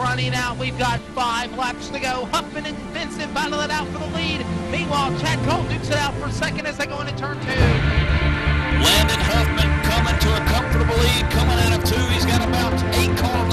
running out. We've got five laps to go. Huffman and Vincent battle it out for the lead. Meanwhile, Chad Cole dukes it out for second as they go into turn two. Landon Huffman coming to a comfortable lead, coming out of two. He's got about eight car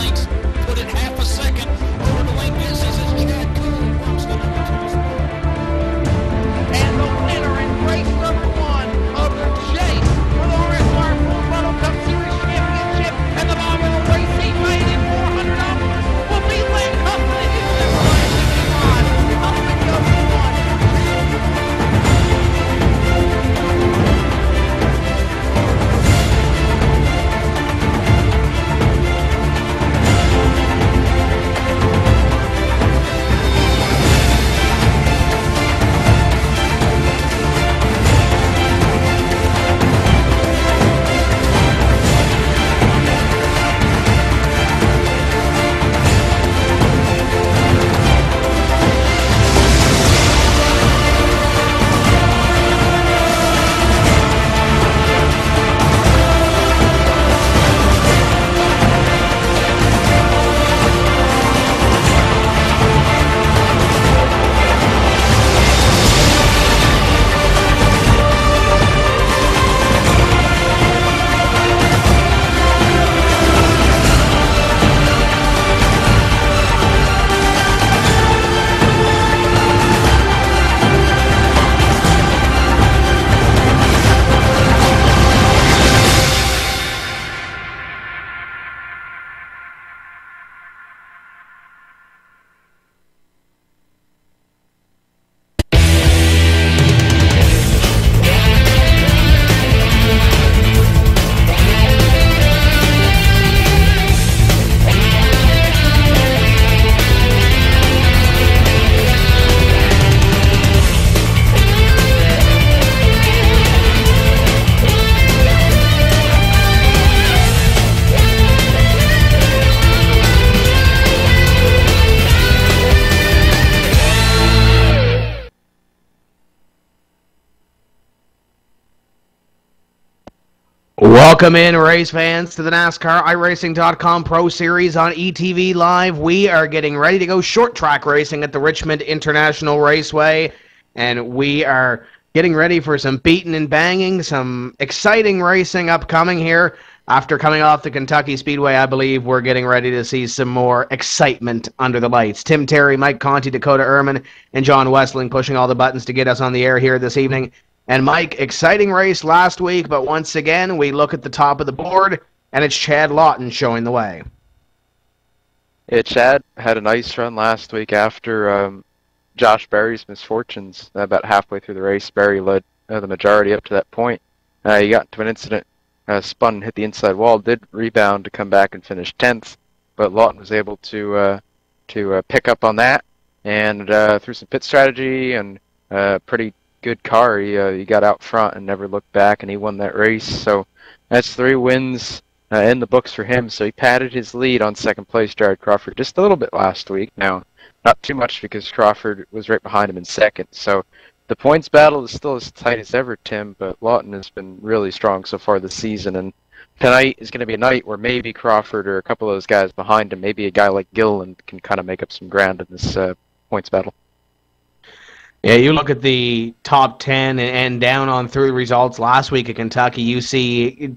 Welcome in, race fans, to the NASCAR iRacing.com Pro Series on ETV Live. We are getting ready to go short track racing at the Richmond International Raceway, and we are getting ready for some beating and banging, some exciting racing upcoming here. After coming off the Kentucky Speedway, I believe we're getting ready to see some more excitement under the lights. Tim Terry, Mike Conti, Dakota Ehrman, and John Westling pushing all the buttons to get us on the air here this evening. And Mike, exciting race last week, but once again, we look at the top of the board, and it's Chad Lawton showing the way. Yeah, Chad had a nice run last week after um, Josh Berry's misfortunes. About halfway through the race, Berry led uh, the majority up to that point. Uh, he got into an incident, uh, spun and hit the inside wall, did rebound to come back and finish 10th, but Lawton was able to uh, to uh, pick up on that, and uh, through some pit strategy and uh, pretty good car, he, uh, he got out front and never looked back, and he won that race. So that's three wins uh, in the books for him. So he padded his lead on second place, Jared Crawford, just a little bit last week. Now, not too much because Crawford was right behind him in second. So the points battle is still as tight as ever, Tim, but Lawton has been really strong so far this season. And tonight is going to be a night where maybe Crawford or a couple of those guys behind him, maybe a guy like Gilliland can kind of make up some ground in this uh, points battle. Yeah, you look at the top 10 and, down on through results last week at Kentucky, you see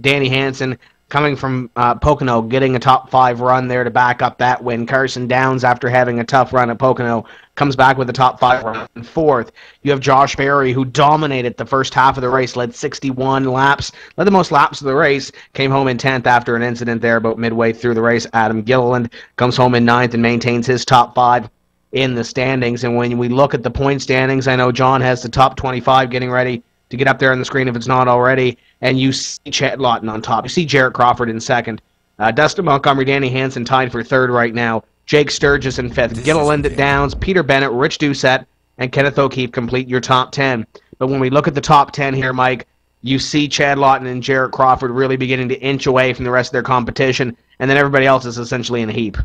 Danny Hansen coming from uh, Pocono getting a top five run there to back up that win. Carson Downs, after having a tough run at Pocono, comes back with a top five run fourth. You have Josh Berry, who dominated the first half of the race, led 61 laps, led the most laps of the race, came home in 10th after an incident there about midway through the race. Adam Gilliland comes home in ninth and maintains his top five in the standings. And when we look at the point standings, I know John has the top 25 getting ready to get up there on the screen if it's not already. And you see Chad Lawton on top. You see Jarrett Crawford in second. Uh, Dustin Montgomery, Danny Hansen tied for third right now. Jake Sturgis in fifth. Gilliland Downs, Peter Bennett, Rich Doucette, and Kenneth O'Keefe complete your top 10. But when we look at the top 10 here, Mike, you see Chad Lawton and Jarrett Crawford really beginning to inch away from the rest of their competition, and then everybody else is essentially in a heap.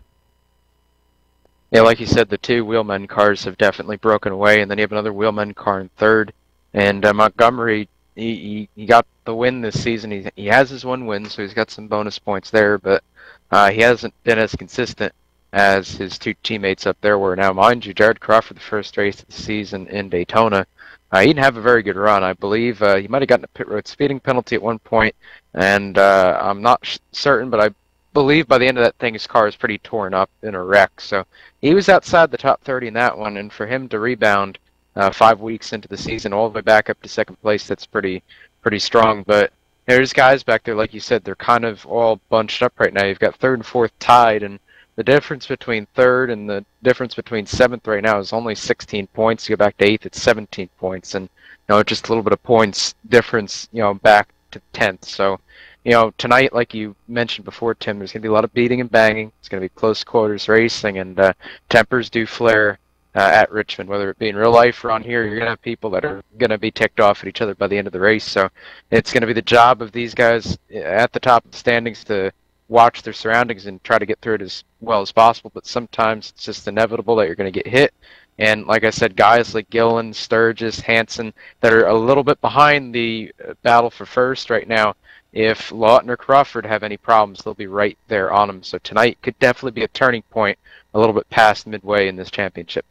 Yeah, like you said, the two wheelmen cars have definitely broken away, and then you have another wheelman car in third. And uh, Montgomery, he, he he got the win this season. He he has his one win, so he's got some bonus points there, but uh, he hasn't been as consistent as his two teammates up there were. Now, mind you, Jared Crawford, the first race of the season in Daytona, uh, he didn't have a very good run. I believe uh, he might have gotten a pit road speeding penalty at one point, and uh, I'm not sh- certain, but I believe by the end of that thing, his car was pretty torn up in a wreck. So he was outside the top 30 in that one, and for him to rebound uh, five weeks into the season, all the way back up to second place, that's pretty pretty strong. But there's guys back there, like you said, they're kind of all bunched up right now. You've got third and fourth tied, and the difference between third and the difference between seventh right now is only 16 points. You go back to eighth, it's 17 points, and you know just a little bit of points difference, you know, back to tenth. So, you know, tonight, like you mentioned before, Tim, there's going to be a lot of beating and banging. It's going to be close quarters racing, and uh, tempers do flare uh, at Richmond, whether it be in real life or on here. You're going to have people that are going to be ticked off at each other by the end of the race. So, it's going to be the job of these guys at the top of the standings to watch their surroundings and try to get through it as well as possible. But sometimes it's just inevitable that you're going to get hit. And like I said, guys like Gillen, Sturgis, Hansen that are a little bit behind the uh, battle for first right now. If Lawton or Crawford have any problems, they'll be right there on them. So tonight could definitely be a turning point a little bit past midway in this championship.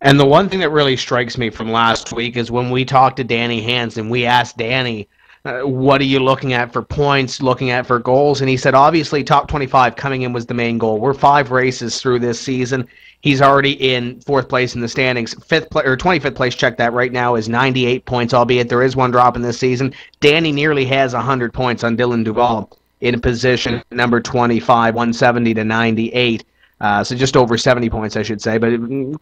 And the one thing that really strikes me from last week is when we talked to Danny Hansen, we asked Danny uh, what are you looking at for points, looking at for goals? And he said, obviously, top 25 coming in was the main goal. We're five races through this season. He's already in fourth place in the standings. Fifth pla- or 25th place, check that right now, is 98 points, albeit there is one drop in this season. Danny nearly has 100 points on Dylan Duval in position number 25, 170 to 98. Uh, so just over 70 points, I should say, but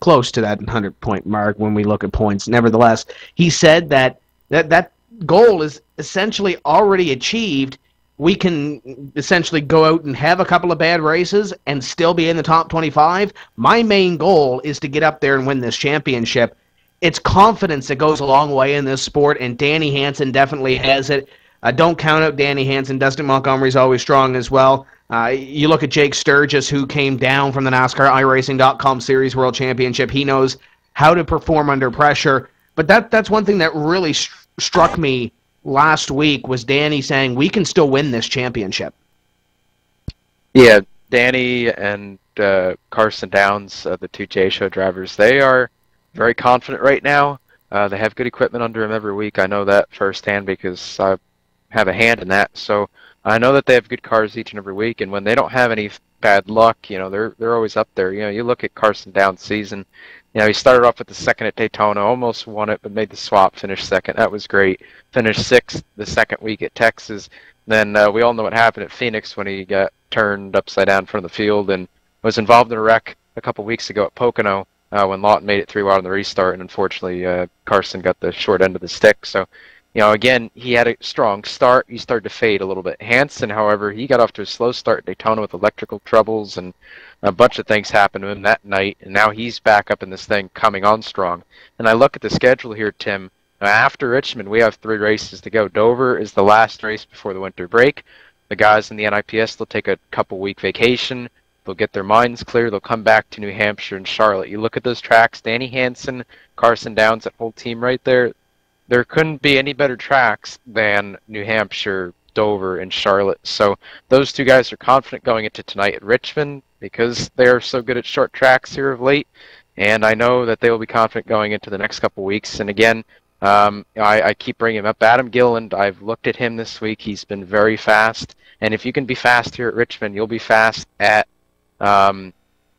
close to that 100 point mark when we look at points. Nevertheless, he said that that, that goal is essentially already achieved, we can essentially go out and have a couple of bad races and still be in the top 25. My main goal is to get up there and win this championship. It's confidence that goes a long way in this sport, and Danny Hansen definitely has it. Uh, don't count out Danny Hansen. Dustin Montgomery's always strong as well. Uh, you look at Jake Sturgis, who came down from the NASCAR iRacing.com Series World Championship. He knows how to perform under pressure. But that that's one thing that really st- struck me last week was Danny saying we can still win this championship. Yeah, Danny and uh, Carson Downs, uh, the two J Show drivers, they are very confident right now. Uh, they have good equipment under them every week. I know that firsthand because I have a hand in that. So I know that they have good cars each and every week. And when they don't have any bad luck, you know, they're they're always up there. You know, you look at Carson Downs' season. You know, he started off with the second at Daytona, almost won it, but made the swap, finished second. That was great. Finished sixth the second week at Texas. Then uh, we all know what happened at Phoenix when he got turned upside down in front of the field and was involved in a wreck a couple weeks ago at Pocono uh, when Lawton made it three wide on the restart, and unfortunately uh, Carson got the short end of the stick. So, you know, again, he had a strong start. He started to fade a little bit. Hansen, however, he got off to a slow start at Daytona with electrical troubles and a bunch of things happened to him that night, and now he's back up in this thing coming on strong. And I look at the schedule here, Tim. After Richmond, we have three races to go. Dover is the last race before the winter break. The guys in the NIPS, they'll take a couple week vacation. They'll get their minds clear. They'll come back to New Hampshire and Charlotte. You look at those tracks, Danny Hansen, Carson Downs, that whole team right there. There couldn't be any better tracks than New Hampshire, Dover, and Charlotte. So those two guys are confident going into tonight at Richmond because they are so good at short tracks here of late. And I know that they will be confident going into the next couple weeks. And again, um, I, I keep bringing up Adam Gilliland, I've looked at him this week. He's been very fast. And if you can be fast here at Richmond, you'll be fast at um,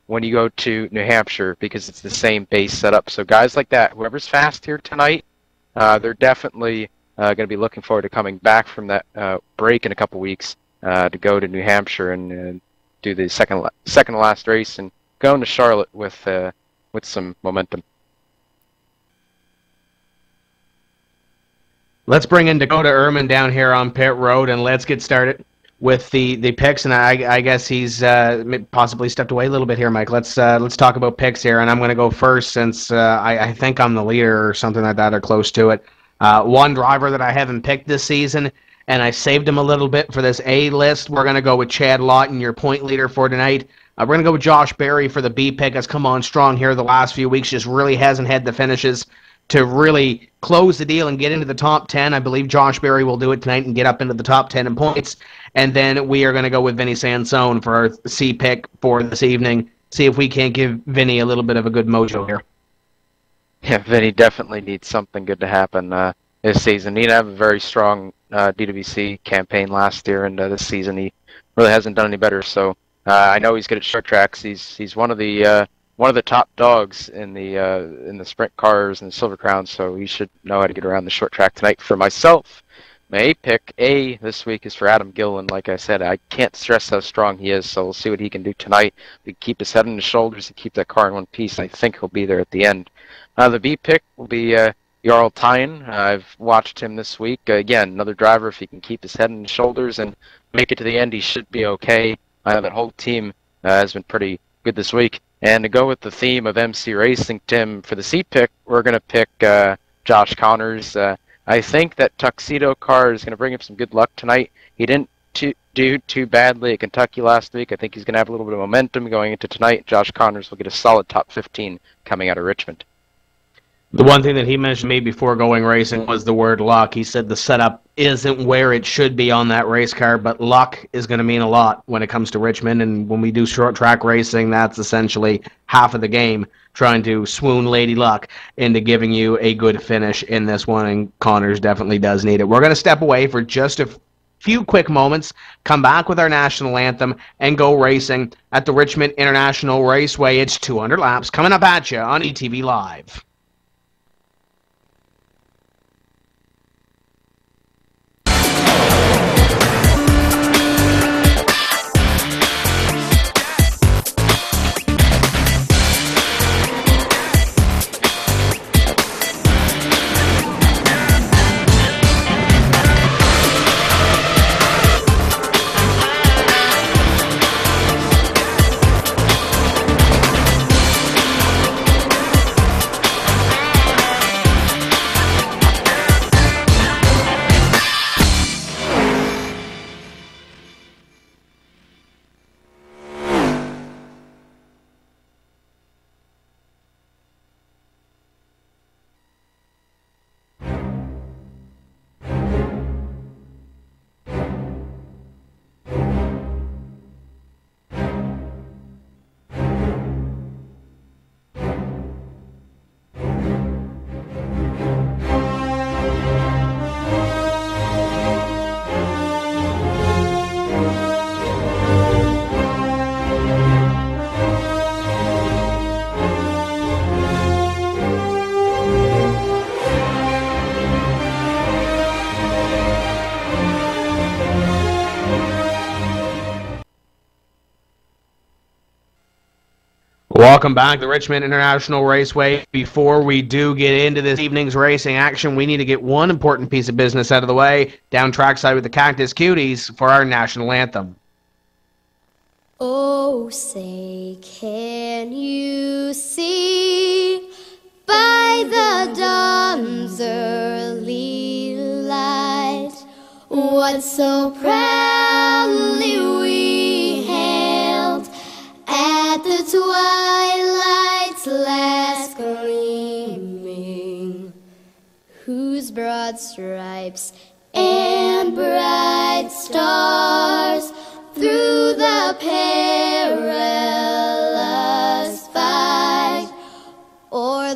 when you go to New Hampshire because it's the same base setup. So guys like that, whoever's fast here tonight, uh, they're definitely uh, going to be looking forward to coming back from that uh, break in a couple weeks uh, to go to New Hampshire and, and do the second second to last race and go into Charlotte with uh, with some momentum. Let's bring in Dakota Erman down here on pit road and let's get started with the, the picks. And I, I guess he's uh, possibly stepped away a little bit here, Mike. Let's uh, let's talk about picks here, and I'm going to go first since uh, I, I think I'm the leader or something like that or close to it. Uh, one driver that I haven't picked this season, and I saved him a little bit for this A list. We're going to go with Chad Lawton, your point leader for tonight. Uh, we're going to go with Josh Berry for the B pick. Has come on strong here the last few weeks. Just really hasn't had the finishes to really close the deal and get into the top 10. I believe Josh Berry will do it tonight and get up into the top 10 in points. And then we are going to go with Vinny Sansone for our C pick for this evening. See if we can't give Vinny a little bit of a good mojo here. Yeah, Vinny definitely needs something good to happen uh, this season. He did have a very strong uh, DWC campaign last year, and uh, this season he really hasn't done any better. So uh, I know he's good at short tracks. He's he's one of the uh, one of the top dogs in the uh, in the sprint cars and the Silver Crown. So he should know how to get around the short track tonight. For myself, my pick A this week is for Adam Gillen. Like I said, I can't stress how strong he is. So we'll see what he can do tonight. We keep his head on his shoulders and keep that car in one piece. I think he'll be there at the end. Uh, the B pick will be uh, Jarl Teien. I've watched him this week. Uh, again, another driver. If he can keep his head on his shoulders and make it to the end, he should be okay. Uh, that whole team uh, has been pretty good this week. And to go with the theme of MC Racing, Tim, for the C pick, we're going to pick uh, Josh Connors. Uh, I think that Tuxedo car is going to bring him some good luck tonight. He didn't too, do too badly at Kentucky last week. I think he's going to have a little bit of momentum going into tonight. Josh Connors will get a solid top 15 coming out of Richmond. The one thing that he mentioned to me before going racing was the word luck. He said the setup isn't where it should be on that race car, but luck is going to mean a lot when it comes to Richmond. And when we do short track racing, that's essentially half of the game, trying to swoon Lady Luck into giving you a good finish in this one. And Connors definitely does need it. We're going to step away for just a few quick moments, come back with our national anthem, and go racing at the Richmond International Raceway. It's 200 laps coming up at you on ETV Live. Welcome back to Richmond International Raceway. Before we do get into this evening's racing action, we need to get one important piece of business out of the way down trackside with the Cactus Cuties for our national anthem. Oh, say, can you see by the dawn's early light what so proudly we the twilight's last gleaming, whose broad stripes and bright stars through the perilous fight o'er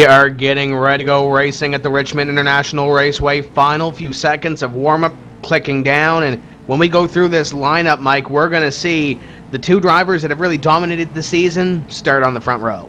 We are getting ready to go racing at the Richmond International Raceway. Final few seconds of warm up clicking down. And when we go through this lineup, Mike, we're going to see the two drivers that have really dominated the season start on the front row.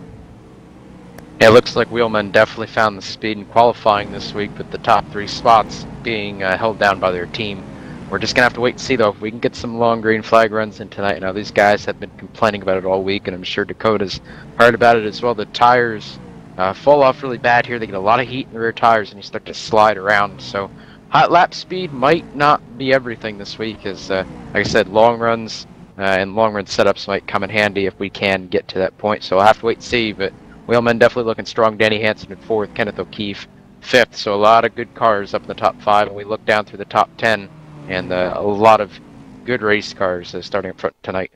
It looks like Wheelman definitely found the speed in qualifying this week, with the top three spots being uh, held down by their team. We're just gonna have to wait and see though if we can get some long green flag runs in tonight. Now these guys have been complaining about it all week, and I'm sure Dakota's heard about it as well. The tires uh, fall off really bad here. They get a lot of heat in the rear tires, and you start to slide around. So hot lap speed might not be everything this week, as uh, like I said, long runs uh, and long run setups might come in handy if we can get to that point. So I'll have to wait and see, but. Wheelman definitely looking strong. Danny Hansen in fourth, Kenneth O'Keefe fifth. So a lot of good cars up in the top five, and we look down through the top ten, and uh, a lot of good race cars uh, starting up front tonight.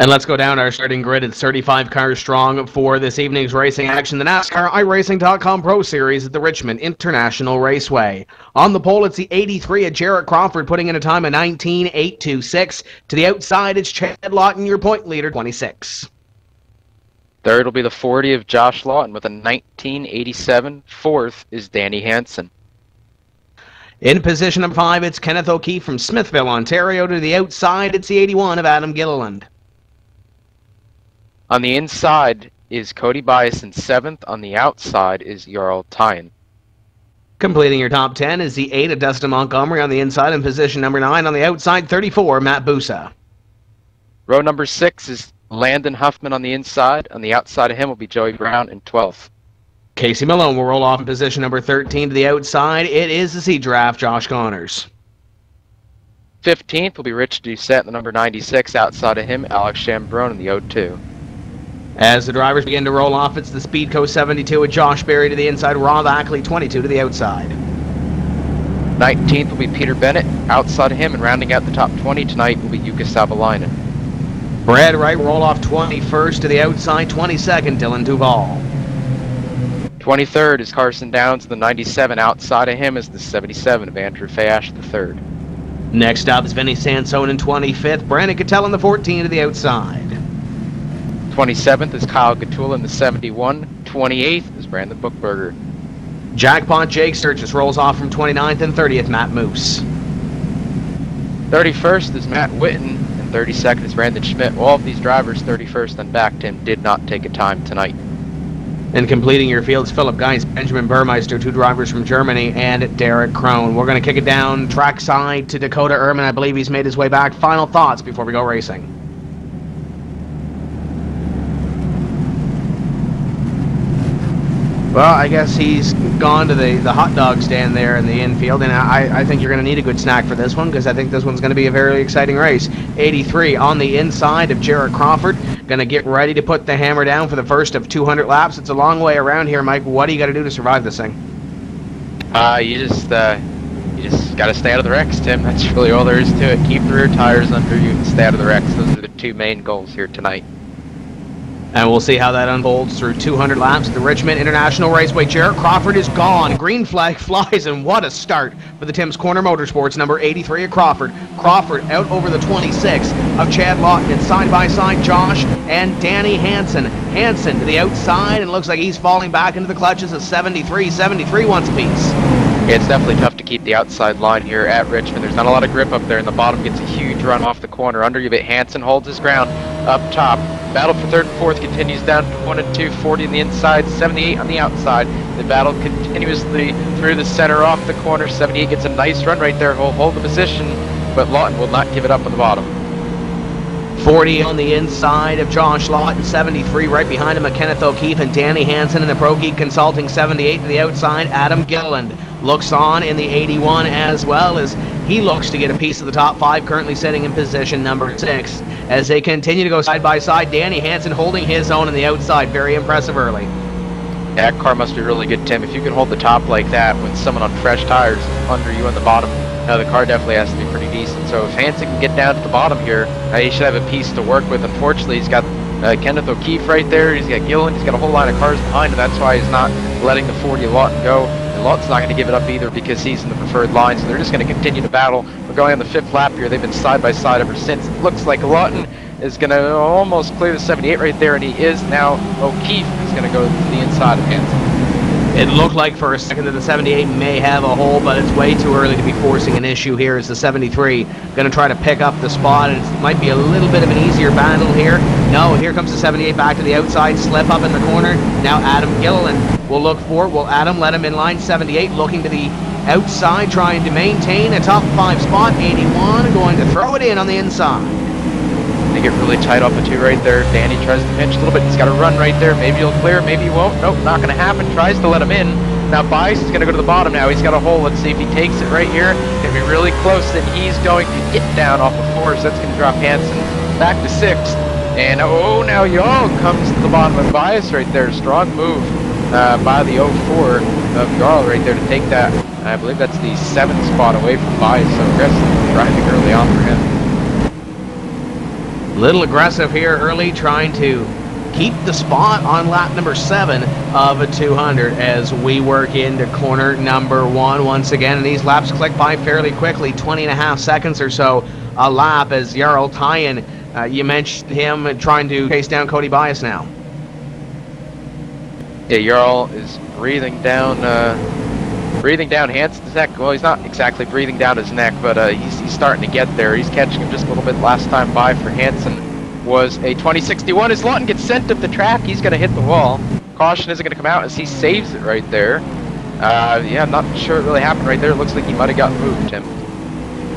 And let's go down our starting grid. It's 35 cars strong for this evening's racing action. The NASCAR iRacing.com Pro Series at the Richmond International Raceway. On the pole, it's the 83 of Jarrett Crawford, putting in a time of 19.826. To the outside, it's Chad Lawton, your point leader, 26. Third will be the 40 of Josh Lawton with a 1987. Fourth is Danny Hansen. In position number five, it's Kenneth O'Keefe from Smithville, Ontario. To the outside, it's the 81 of Adam Gilliland. On the inside is Cody Bias in seventh. On the outside is Jarl Teien. Completing your top 10 is the 8 of Dustin Montgomery on the inside in position number 9. On the outside, 34, Matt Busa. Row number six is Landon Huffman on the inside. On the outside of him will be Joey Brown in 12th. Casey Malone will roll off in position number 13 to the outside. It is the C draft, Josh Connors. 15th will be Rich Doucette, the number 96. Outside of him, Alex Chambrone in the 02. As the drivers begin to roll off, it's the Speedco 72 with Josh Berry to the inside, Rob Ackley 22 to the outside. 19th will be Peter Bennett. Outside of him and rounding out the top 20 tonight will be Jukka Savolainen. Brad Wright roll off 21st to the outside, 22nd, Dylan Duval. 23rd is Carson Downs, the 97. Outside of him is the 77 of Andrew Fayash third. Next up is Vinny Sansone in 25th, Brandon Cattell in the 14 to the outside. 27th is Kyle Gatula in the 71. 28th is Brandon Bookberger. Jackpot Jake Sturgis rolls off from 29th and 30th, Matt Moose. 31st is Matt Witten, and 32nd is Brandon Schmidt. All of these drivers, 31st and back to him, did not take a time tonight. And completing your fields, Philip Geis, Benjamin Burmeister, two drivers from Germany, and Derek Krohn. We're going to kick it down trackside to Dakota Erman. I believe he's made his way back. Final thoughts before we go racing. Well, I guess he's gone to the, the hot dog stand there in the infield, and I, I think you're going to need a good snack for this one because I think this one's going to be a very exciting race. 83 on the inside of Jarrett Crawford, going to get ready to put the hammer down for the first of 200 laps. It's a long way around here, Mike. What do you got to do to survive this thing? Uh, you just uh, you just got to stay out of the wrecks, Tim. That's really all there is to it. Keep the rear tires under you and stay out of the wrecks. Those are the two main goals here tonight. And we'll see how that unfolds through 200 laps at the Richmond International Raceway. Jarrett Crawford is gone. Green flag flies, and what a start for the Tim's Corner Motorsports, number 83 of Crawford. Crawford out over the 26 of Chad Lawton. It's side by side Josh and Danny Hansen. Hansen to the outside, and looks like he's falling back into the clutches of 73. 73 wants a piece. It's definitely tough to keep the outside line here at Richmond. There's not a lot of grip up there, and the bottom gets a huge run off the corner. Under you, but Hansen holds his ground up top. Battle for third and fourth continues down to 1 and 2, 40 on the inside, 78 on the outside. The battle continuously through the center off the corner. 78 gets a nice run right there. He'll hold the position, but Lawton will not give it up on the bottom. 40 on the inside of Josh Lawton, 73 right behind him, Kenneth O'Keefe and Danny Hansen in the Pro Geek Consulting, 78 to the outside, Adam Gilliland looks on in the 81 as well as he looks to get a piece of the top five, currently sitting in position number six. As they continue to go side by side, Danny Hansen holding his own on the outside, very impressive early. That car must be really good, Tim. If you can hold the top like that with someone on fresh tires under you on the bottom, now the car definitely has to be pretty decent. So if Hansen can get down to the bottom here, uh, he should have a piece to work with. Unfortunately, he's got uh, Kenneth O'Keefe right there. He's got Gillen. He's got a whole line of cars behind him. That's why he's not letting the 40 lot go. Lawton's not going to give it up either because he's in the preferred line. So they're just going to continue to battle. We're going on the fifth lap here. They've been side by side ever since. It looks like Lawton is going to almost clear the 78 right there, and he is now. O'Keefe is going to go to the inside of Hansen. It looked like for a second that the 78 may have a hole, but it's way too early to be forcing an issue here as the 73 going to try to pick up the spot, it might be a little bit of an easier battle here. No, here comes the 78 back to the outside, slip up in the corner. Now Adam Gilliland will look for. Will Adam let him in line? 78 looking to the outside, trying to maintain a top five spot. 81 going to throw it in on the inside. They get really tight off the two right there. Danny tries to pinch a little bit. He's got to run right there. Maybe he'll clear. Maybe he won't. Nope, not going to happen. Tries to let him in. Now Bias is going to go to the bottom now. He's got a hole. Let's see if he takes it right here. Going to be really close. And he's going to get down off of four. So that's going to drop Hansen back to sixth. And oh, now Jarl comes to the bottom of Bias right there. Strong move uh, by the 04 of Jarl right there to take that. I believe that's the seventh spot away from Bias. So aggressive driving early on for him. Little aggressive here early, trying to keep the spot on lap number seven of a 200 as we work into corner number one once again. And these laps click by fairly quickly 20 and a half seconds or so a lap as Jarl Teien, uh, you mentioned him trying to chase down Cody Bias now. Yeah, Jarl is breathing down, uh, breathing down Hansen's neck. Well, he's not exactly breathing down his neck, but uh, he's, he's starting to get there. He's catching him just a little bit last time by for Hansen was a 2061. As Lawton gets sent up the track, he's going to hit the wall. Caution isn't going to come out as he saves it right there. Uh, yeah, I'm not sure it really happened right there. It looks like he might have got moved, Tim.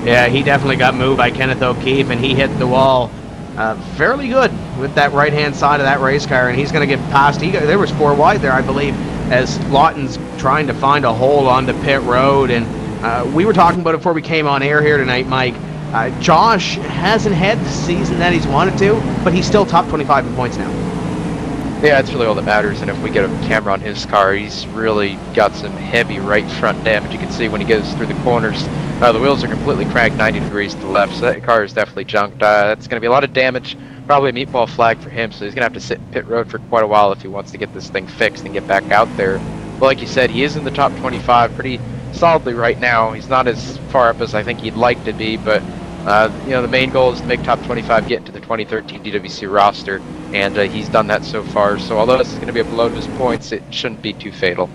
Yeah, he definitely got moved by Kenneth O'Keefe, and he hit the wall uh, fairly good with that right-hand side of that race car, and he's going to get past. He there was four wide there, I believe, as Lawton's trying to find a hole onto pit road, and uh, we were talking about it before we came on air here tonight, Mike. Uh, Josh hasn't had the season that he's wanted to, but he's still top 25 in points now. Yeah, that's really all that matters, and if we get a camera on his car, he's really got some heavy right front damage. You can see when he goes through the corners, uh, the wheels are completely cranked 90 degrees to the left, so that car is definitely junked. Uh, that's going to be a lot of damage, probably a meatball flag for him, so he's going to have to sit in pit road for quite a while if he wants to get this thing fixed and get back out there. But like you said, he is in the top 25 pretty solidly right now. He's not as far up as I think he'd like to be, but uh, you know, the main goal is to make top 25, get into the 2013 DWC roster, and uh, he's done that so far. So although this is going to be a blow to his points, it shouldn't be too fatal.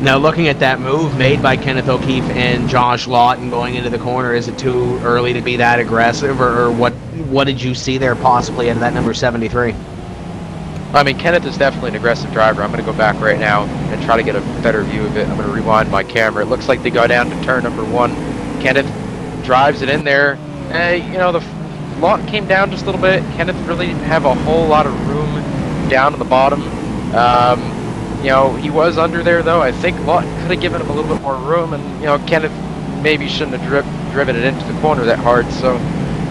Now, looking at that move made by Kenneth O'Keefe and Josh Lawton going into the corner, is it too early to be that aggressive, or, or what? What did you see there possibly of that number 73? I mean, Kenneth is definitely an aggressive driver. I'm going to go back right now and try to get a better view of it. I'm going to rewind my camera. It looks like they go down to turn number one. Kenneth drives it in there. Uh, you know, the Lawton came down just a little bit. Kenneth really didn't have a whole lot of room down at the bottom. Um, you know, he was under there though. I think Lawton could have given him a little bit more room, and you know, Kenneth maybe shouldn't have dri- driven it into the corner that hard. So,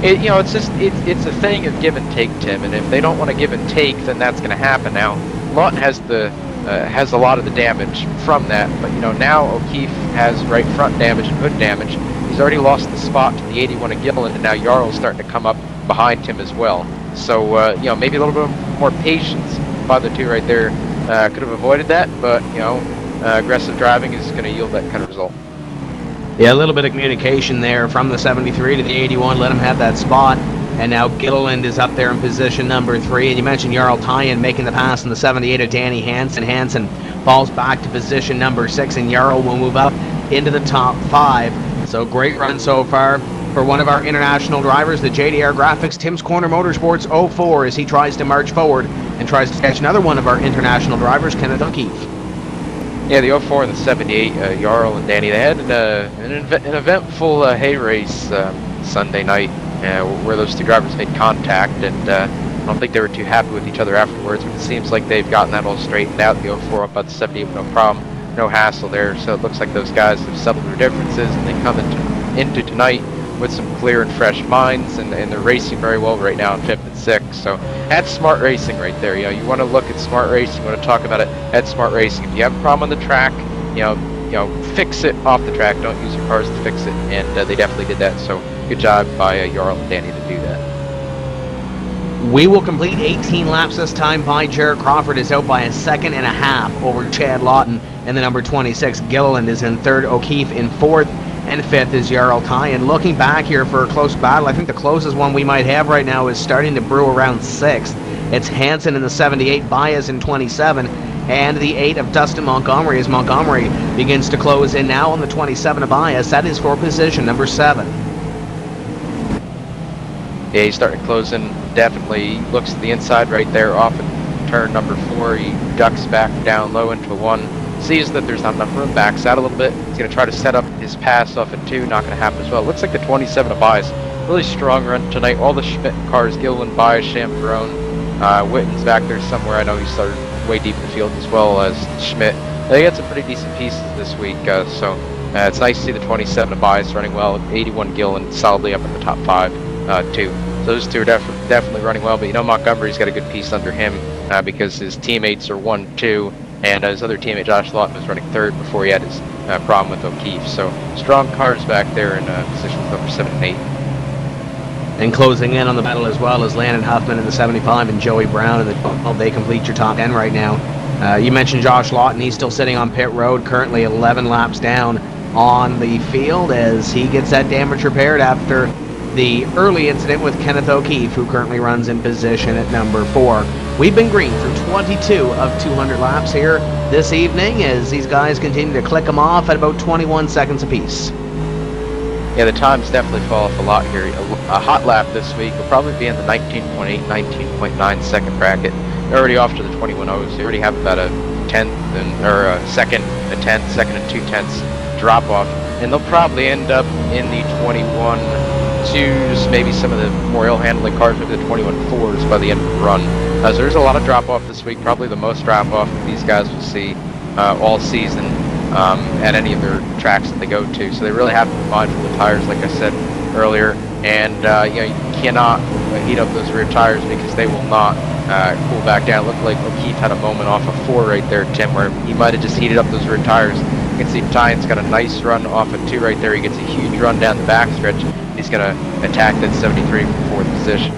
it, you know, it's just it, it's a thing of give and take, Tim. And if they don't want to give and take, then that's going to happen. Now, Lawton has the uh, has a lot of the damage from that, but you know now O'Keefe has right front damage and hood damage. He's already lost the spot to the 81 of Gilliland, and now Jarl's starting to come up behind him as well. So uh, you know maybe a little bit more patience by the two right there uh, could have avoided that, but you know, uh, aggressive driving is going to yield that kind of result. Yeah, a little bit of communication there from the 73 to the 81. Let him have that spot. And now Gilliland is up there in position number three. And you mentioned Jarl Teien making the pass in the 78 of Danny Hansen. Hansen falls back to position number six, and Jarl will move up into the top five. So great run so far for one of our international drivers, the JDR Graphics Tim's Corner Motorsports 04, as he tries to march forward and tries to catch another one of our international drivers, Kenneth O'Keefe. Yeah, the 04 and the 78, uh, Jarl and Danny, they had uh, an, an, an eventful uh, hay race um, Sunday night uh, where those two drivers made contact, and uh, I don't think they were too happy with each other afterwards, but it seems like they've gotten that all straightened out. The 04 up about the 78 with no problem, no hassle there, so it looks like those guys have settled their differences, and they come into, into tonight with some clear and fresh minds, and, and they're racing very well right now in fifth and sixth. So that's smart racing right there. You know, you want to look at smart racing, you want to talk about it at smart racing. If you have a problem on the track, you know, you know, fix it off the track. Don't use your cars to fix it, and uh, they definitely did that. So good job by uh, Jarl and Danny to do that. We will complete 18 laps this time by Jared Crawford is out by a second and a half over Chad Lawton and the number 26. Gilliland is in third, O'Keefe in fourth, And fifth is Jarl Teien. Looking back here for a close battle, I think the closest one we might have right now is starting to brew around sixth. It's Hansen in the 78, Bias in 27, and the 8 of Dustin Montgomery as Montgomery begins to close in now on the 27 of Bias. That is for position number 7. Yeah, he's starting to close in. Definitely looks to the inside right there off at turn number four. He ducks back down low into one. Sees that there's not enough room, backs out a little bit. He's going to try to set up his pass off at two. Not going to happen as well. Looks like the 27 of Bias. Really strong run tonight. All the Schmidt cars, Gilliland, Bias, Champerone. Uh, Witten's back there somewhere. I know he started way deep in the field as well as Schmidt. They got some pretty decent pieces this week, uh, so uh, it's nice to see the 27 of Bias running well. 81 Gilliland solidly up in the top five, uh, too. Those two are def- definitely running well, but you know Montgomery's got a good piece under him uh, because his teammates are one, two, and his other teammate Josh Lawton was running third before he had his uh, problem with O'Keefe. So strong cars back there in uh, positions number seven and eight. And closing in on the battle as well as Landon Huffman in the 75 and Joey Brown in the 12. They complete your top 10 right now. Uh, you mentioned Josh Lawton. He's still sitting on pit road, currently 11 laps down on the field as he gets that damage repaired after the early incident with Kenneth O'Keefe, who currently runs in position at number four. We've been green for 22 of 200 laps here this evening as these guys continue to click them off at about 21 seconds apiece. Yeah, the times definitely fall off a lot here. A, a hot lap this week will probably be in the 19.8, 19.9 second bracket. They're already off to the 21.0s. They already have about a tenth and or a second, a tenth, second and two tenths drop off, and they'll probably end up in the 21 twos, maybe some of the more ill-handling cars, maybe the 21 fours by the end of the run. Uh, so there's a lot of drop off this week. Probably the most drop off these guys will see uh, all season um, at any of their tracks that they go to. So they really have to of the tires, like I said earlier. And uh, you know you cannot heat up those rear tires because they will not uh, cool back down. It looked like O'Keefe had a moment off of four right there, Tim, where he might have just heated up those rear tires. You can see Teien's got a nice run off of two right there. He gets a huge run down the backstretch. He's going to attack that 73 from fourth position.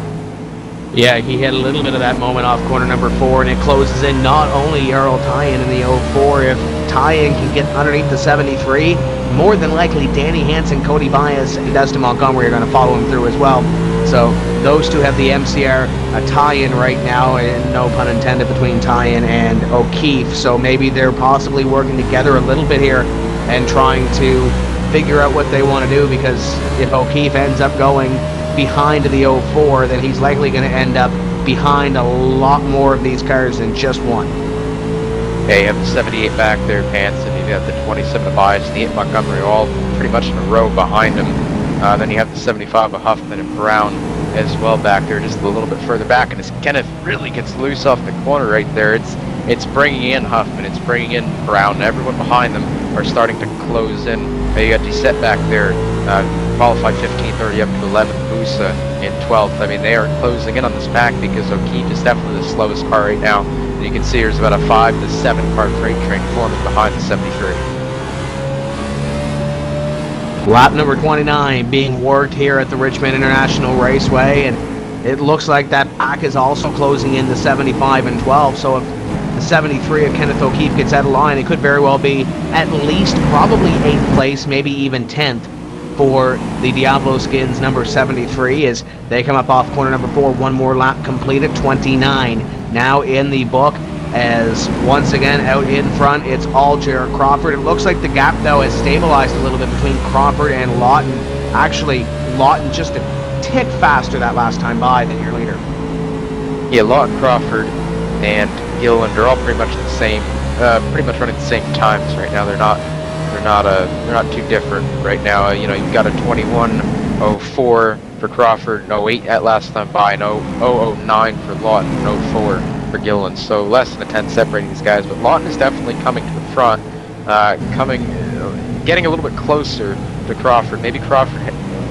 Yeah, he had a little bit of that moment off corner number four, and it closes in not only Jarl Teien in the 04. If Teien can get underneath the 73, more than likely Danny Hansen, Cody Bias, and Dustin Montgomery are going to follow him through as well. So those two have the MCR a tie-in right now, and no pun intended between Teien and O'Keefe. So maybe they're possibly working together a little bit here and trying to figure out what they want to do because if O'Keefe ends up going behind the 04, then he's likely going to end up behind a lot more of these cars than just one. Yeah, you have the 78 back there, Pants, and you have the 27 of Bias and the 8 Montgomery all pretty much in a row behind him. Uh, then you have the 75 of Huffman and Brown as well back there, just a little bit further back. And as Kenneth really gets loose off the corner right there, it's it's bringing in Huffman, it's bringing in Brown. Everyone behind them are starting to close in. You got Doucette back there, uh, qualified 15th, already up to 11th. Busa in 12th. I mean, they are closing in on this pack because O'Keefe is definitely the slowest car right now. And you can see there's about a 5 to 7 car freight train forming behind the 73. Lap number 29 being worked here at the Richmond International Raceway, and it looks like that pack is also closing in the 75 and 12. So if the 73 of Kenneth O'Keefe gets out of line, it could very well be at least probably 8th place, maybe even 10th for the Diablo Skins number 73 as they come up off corner number 4. One more lap completed, 29 now in the book as once again out in front it's all Jared Crawford. It looks like the gap though has stabilized a little bit between Crawford and Lawton. Actually, Lawton just a tick faster that last time by than your leader. Yeah, Lawton, Crawford, and Gilliland are all pretty much the same, uh, pretty much running the same times right now. They're not, they're not, uh, they're not too different right now. Uh, you know, you've got a 21.04 for Crawford, no 08 at last time by, and 009 for Lawton, no 04 for Gilliland. So less than a 10 separating these guys, but Lawton is definitely coming to the front, uh, coming, getting a little bit closer to Crawford. Maybe Crawford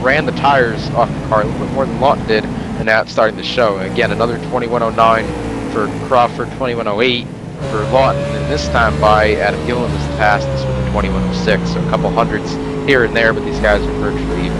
ran the tires off the car a little bit more than Lawton did, and now it's starting to show. Again, another 21.09 for Crawford, 21.08 for Lawton, and this time by Adam Gilliland was the fastest with a 21.06, so a couple hundreds here and there, but these guys are virtually even.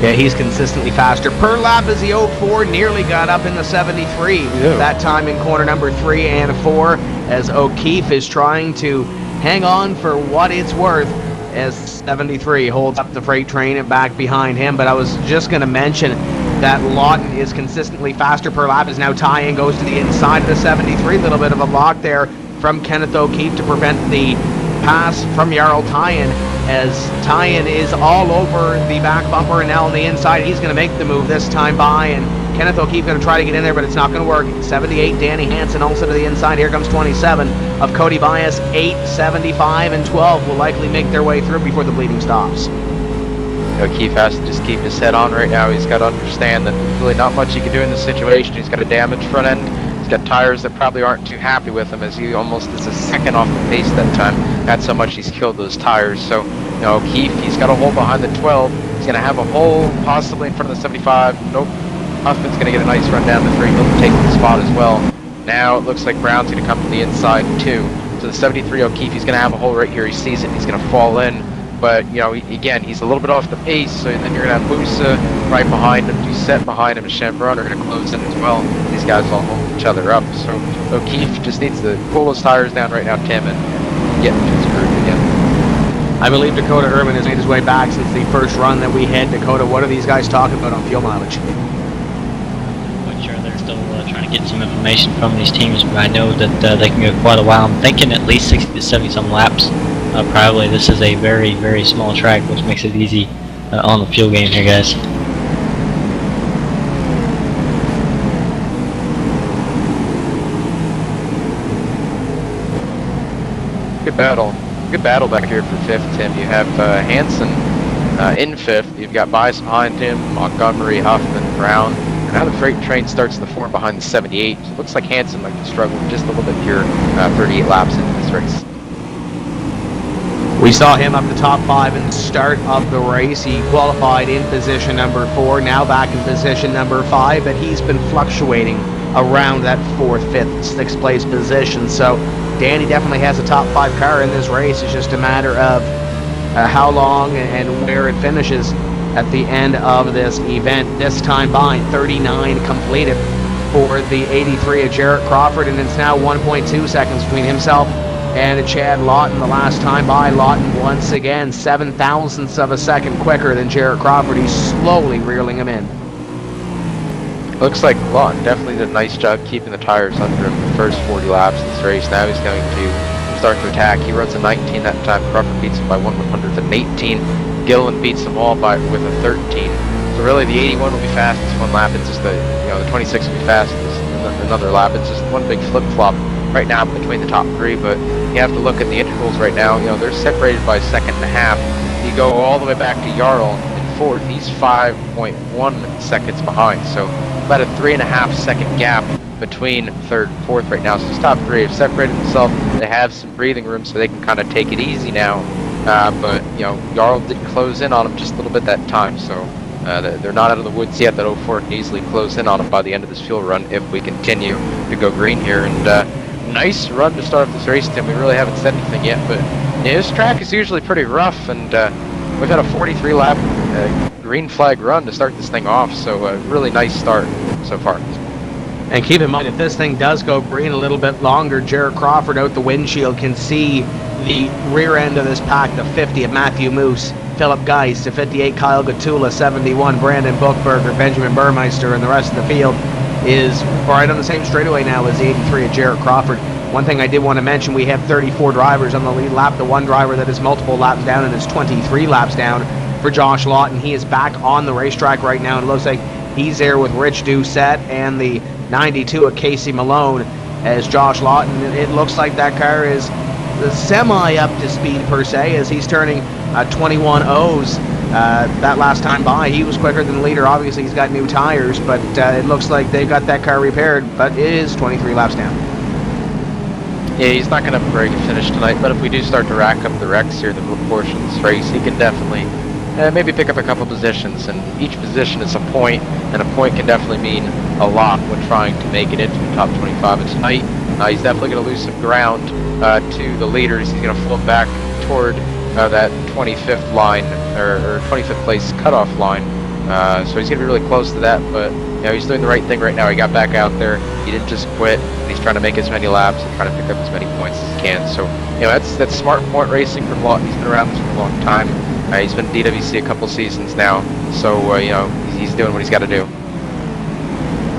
Yeah, he's consistently faster. Per lap as the 04 nearly got up in the 73. Yeah. That time in corner number 3 and 4 as O'Keefe is trying to hang on for what it's worth as 73 holds up the freight train and back behind him. But I was just going to mention that Lawton is consistently faster per lap is now Teien goes to the inside of the 73. Little bit of a block there from Kenneth O'Keefe to prevent the pass from Jarl Teien as Teien is all over the back bumper and now on the inside. He's going to make the move this time by and Kenneth O'Keefe going to try to get in there, but it's not going to work. 78, Danny Hansen also to the inside. Here comes 27 of Cody Bias. 8, 75, and 12 will likely make their way through before the bleeding stops. O'Keefe has to just keep his head on right now. He's got to understand that there's really not much he can do in this situation. He's got a damaged front end. He's got tires that probably aren't too happy with him as he almost is a second off the pace that time. That's how much he's killed those tires. So, you know, O'Keefe, he's got a hole behind the 12. He's going to have a hole possibly in front of the 75. Nope. Huffman's going to get a nice run down the three. He'll take the spot as well. Now it looks like Brown's going to come from the inside too. So the 73 O'Keefe, he's going to have a hole right here. He sees it. He's going to fall in. But, you know, again, he's a little bit off the pace. So then you're going to have Musa right behind him. Doucette behind him. And Chambron are going to close in as well. These guys all hold each other up. So O'Keefe just needs to pull his tires down right now, Tim, and get into his groove again. I believe Dakota Herman has made his way back since the first run that we had. Dakota, what are these guys talking about on fuel mileage? quite sure they're still uh, trying to get some information from these teams, but I know that uh, they can go quite a while. I'm thinking at least 60 to 70 some laps. Uh, probably this is a very, very small track, which makes it easy uh, on the fuel game here, guys. Good battle. Good battle back here for fifth, Tim. You have uh, Hansen uh, in fifth. You've got Bias behind him, Montgomery, Huffman, Brown. Now the freight train starts to form behind the 78. So it looks like Hansen might be struggling just a little bit here, uh, 38 laps into this race. We saw him up the top five in the start of the race. He qualified in position number four, now back in position number five, but he's been fluctuating around that fourth, fifth, sixth place position. So Danny definitely has a top five car in this race. It's just a matter of uh, how long and where it finishes at the end of this event. This time by 39 completed for the 83 of Jarrett Crawford, and it's now 1.2 seconds between himself and it's Chad Lawton the last time by. Lawton once again seven thousandths of a second quicker than Jarrett Crawford. He's slowly reeling him in. Looks like Lawton definitely did a nice job keeping the tires under him the first 40 laps of this race. Now he's going to start to attack. He runs a 19 that time. Crawford beats him by one one hundredth of an 18. Gillen beats them all by with a 13. So really, the 81 will be fastest one lap. It's just the you know the 26 will be fastest another lap. It's just one big flip flop right now between the top three. But you have to look at the intervals right now. You know they're separated by a second and a half. You go all the way back to Jarl in fourth. He's 5.1 seconds behind. So about a three and a half second gap between third and fourth right now. So these top three have separated themselves. They have some breathing room, so they can kind of take it easy now. Uh, but you know, Jarl did close in on him just a little bit that time, so uh, they're not out of the woods yet. That 04 can easily close in on them by the end of this fuel run if we continue to go green here. And uh, nice run to start off this race, Tim. We really haven't said anything yet, but yeah, this track is usually pretty rough, and uh, we've had a 43 lap uh, green flag run to start this thing off. So a really nice start so far. And keep in mind, if this thing does go green a little bit longer, Jared Crawford out the windshield can see the rear end of this pack, the 50 of Matthew Moose, Philip Geist, the 58 Kyle Gatula, 71 Brandon Bookberger, Benjamin Burmeister, and the rest of the field is right on the same straightaway now as the 83 of Jarrett Crawford. One thing I did want to mention, we have 34 drivers on the lead lap. The one driver that is multiple laps down and is 23 laps down for Josh Lawton. He is back on the racetrack right now, and it looks like he's there with Rich Doucette and the 92 of Casey Malone as Josh Lawton. It looks like that car is semi up to speed per se as he's turning uh, 21 O's. Uh, that last time by, he was quicker than the leader. Obviously, he's got new tires, but uh, it looks like they've got that car repaired. But it is 23 laps down. Yeah, he's not going to have a very good finish tonight, but if we do start to rack up the wrecks here, the of this race, he can definitely uh, maybe pick up a couple positions, and each position is a point, and a point can definitely mean a lot when trying to make it into the top 25. And tonight, uh, he's definitely going to lose some ground uh, to the leaders. He's going to float back toward uh, that 25th line, or, or 25th place cutoff line. Uh, so he's going to be really close to that, but you know, he's doing the right thing right now. He got back out there. He didn't just quit. He's trying to make as many laps and trying to pick up as many points as he can. So, you know, that's that's smart point racing from Lawton. He's been around this for a long time. Uh, he's been DWC a couple seasons now. So, uh, you know, he's, he's doing what he's got to do.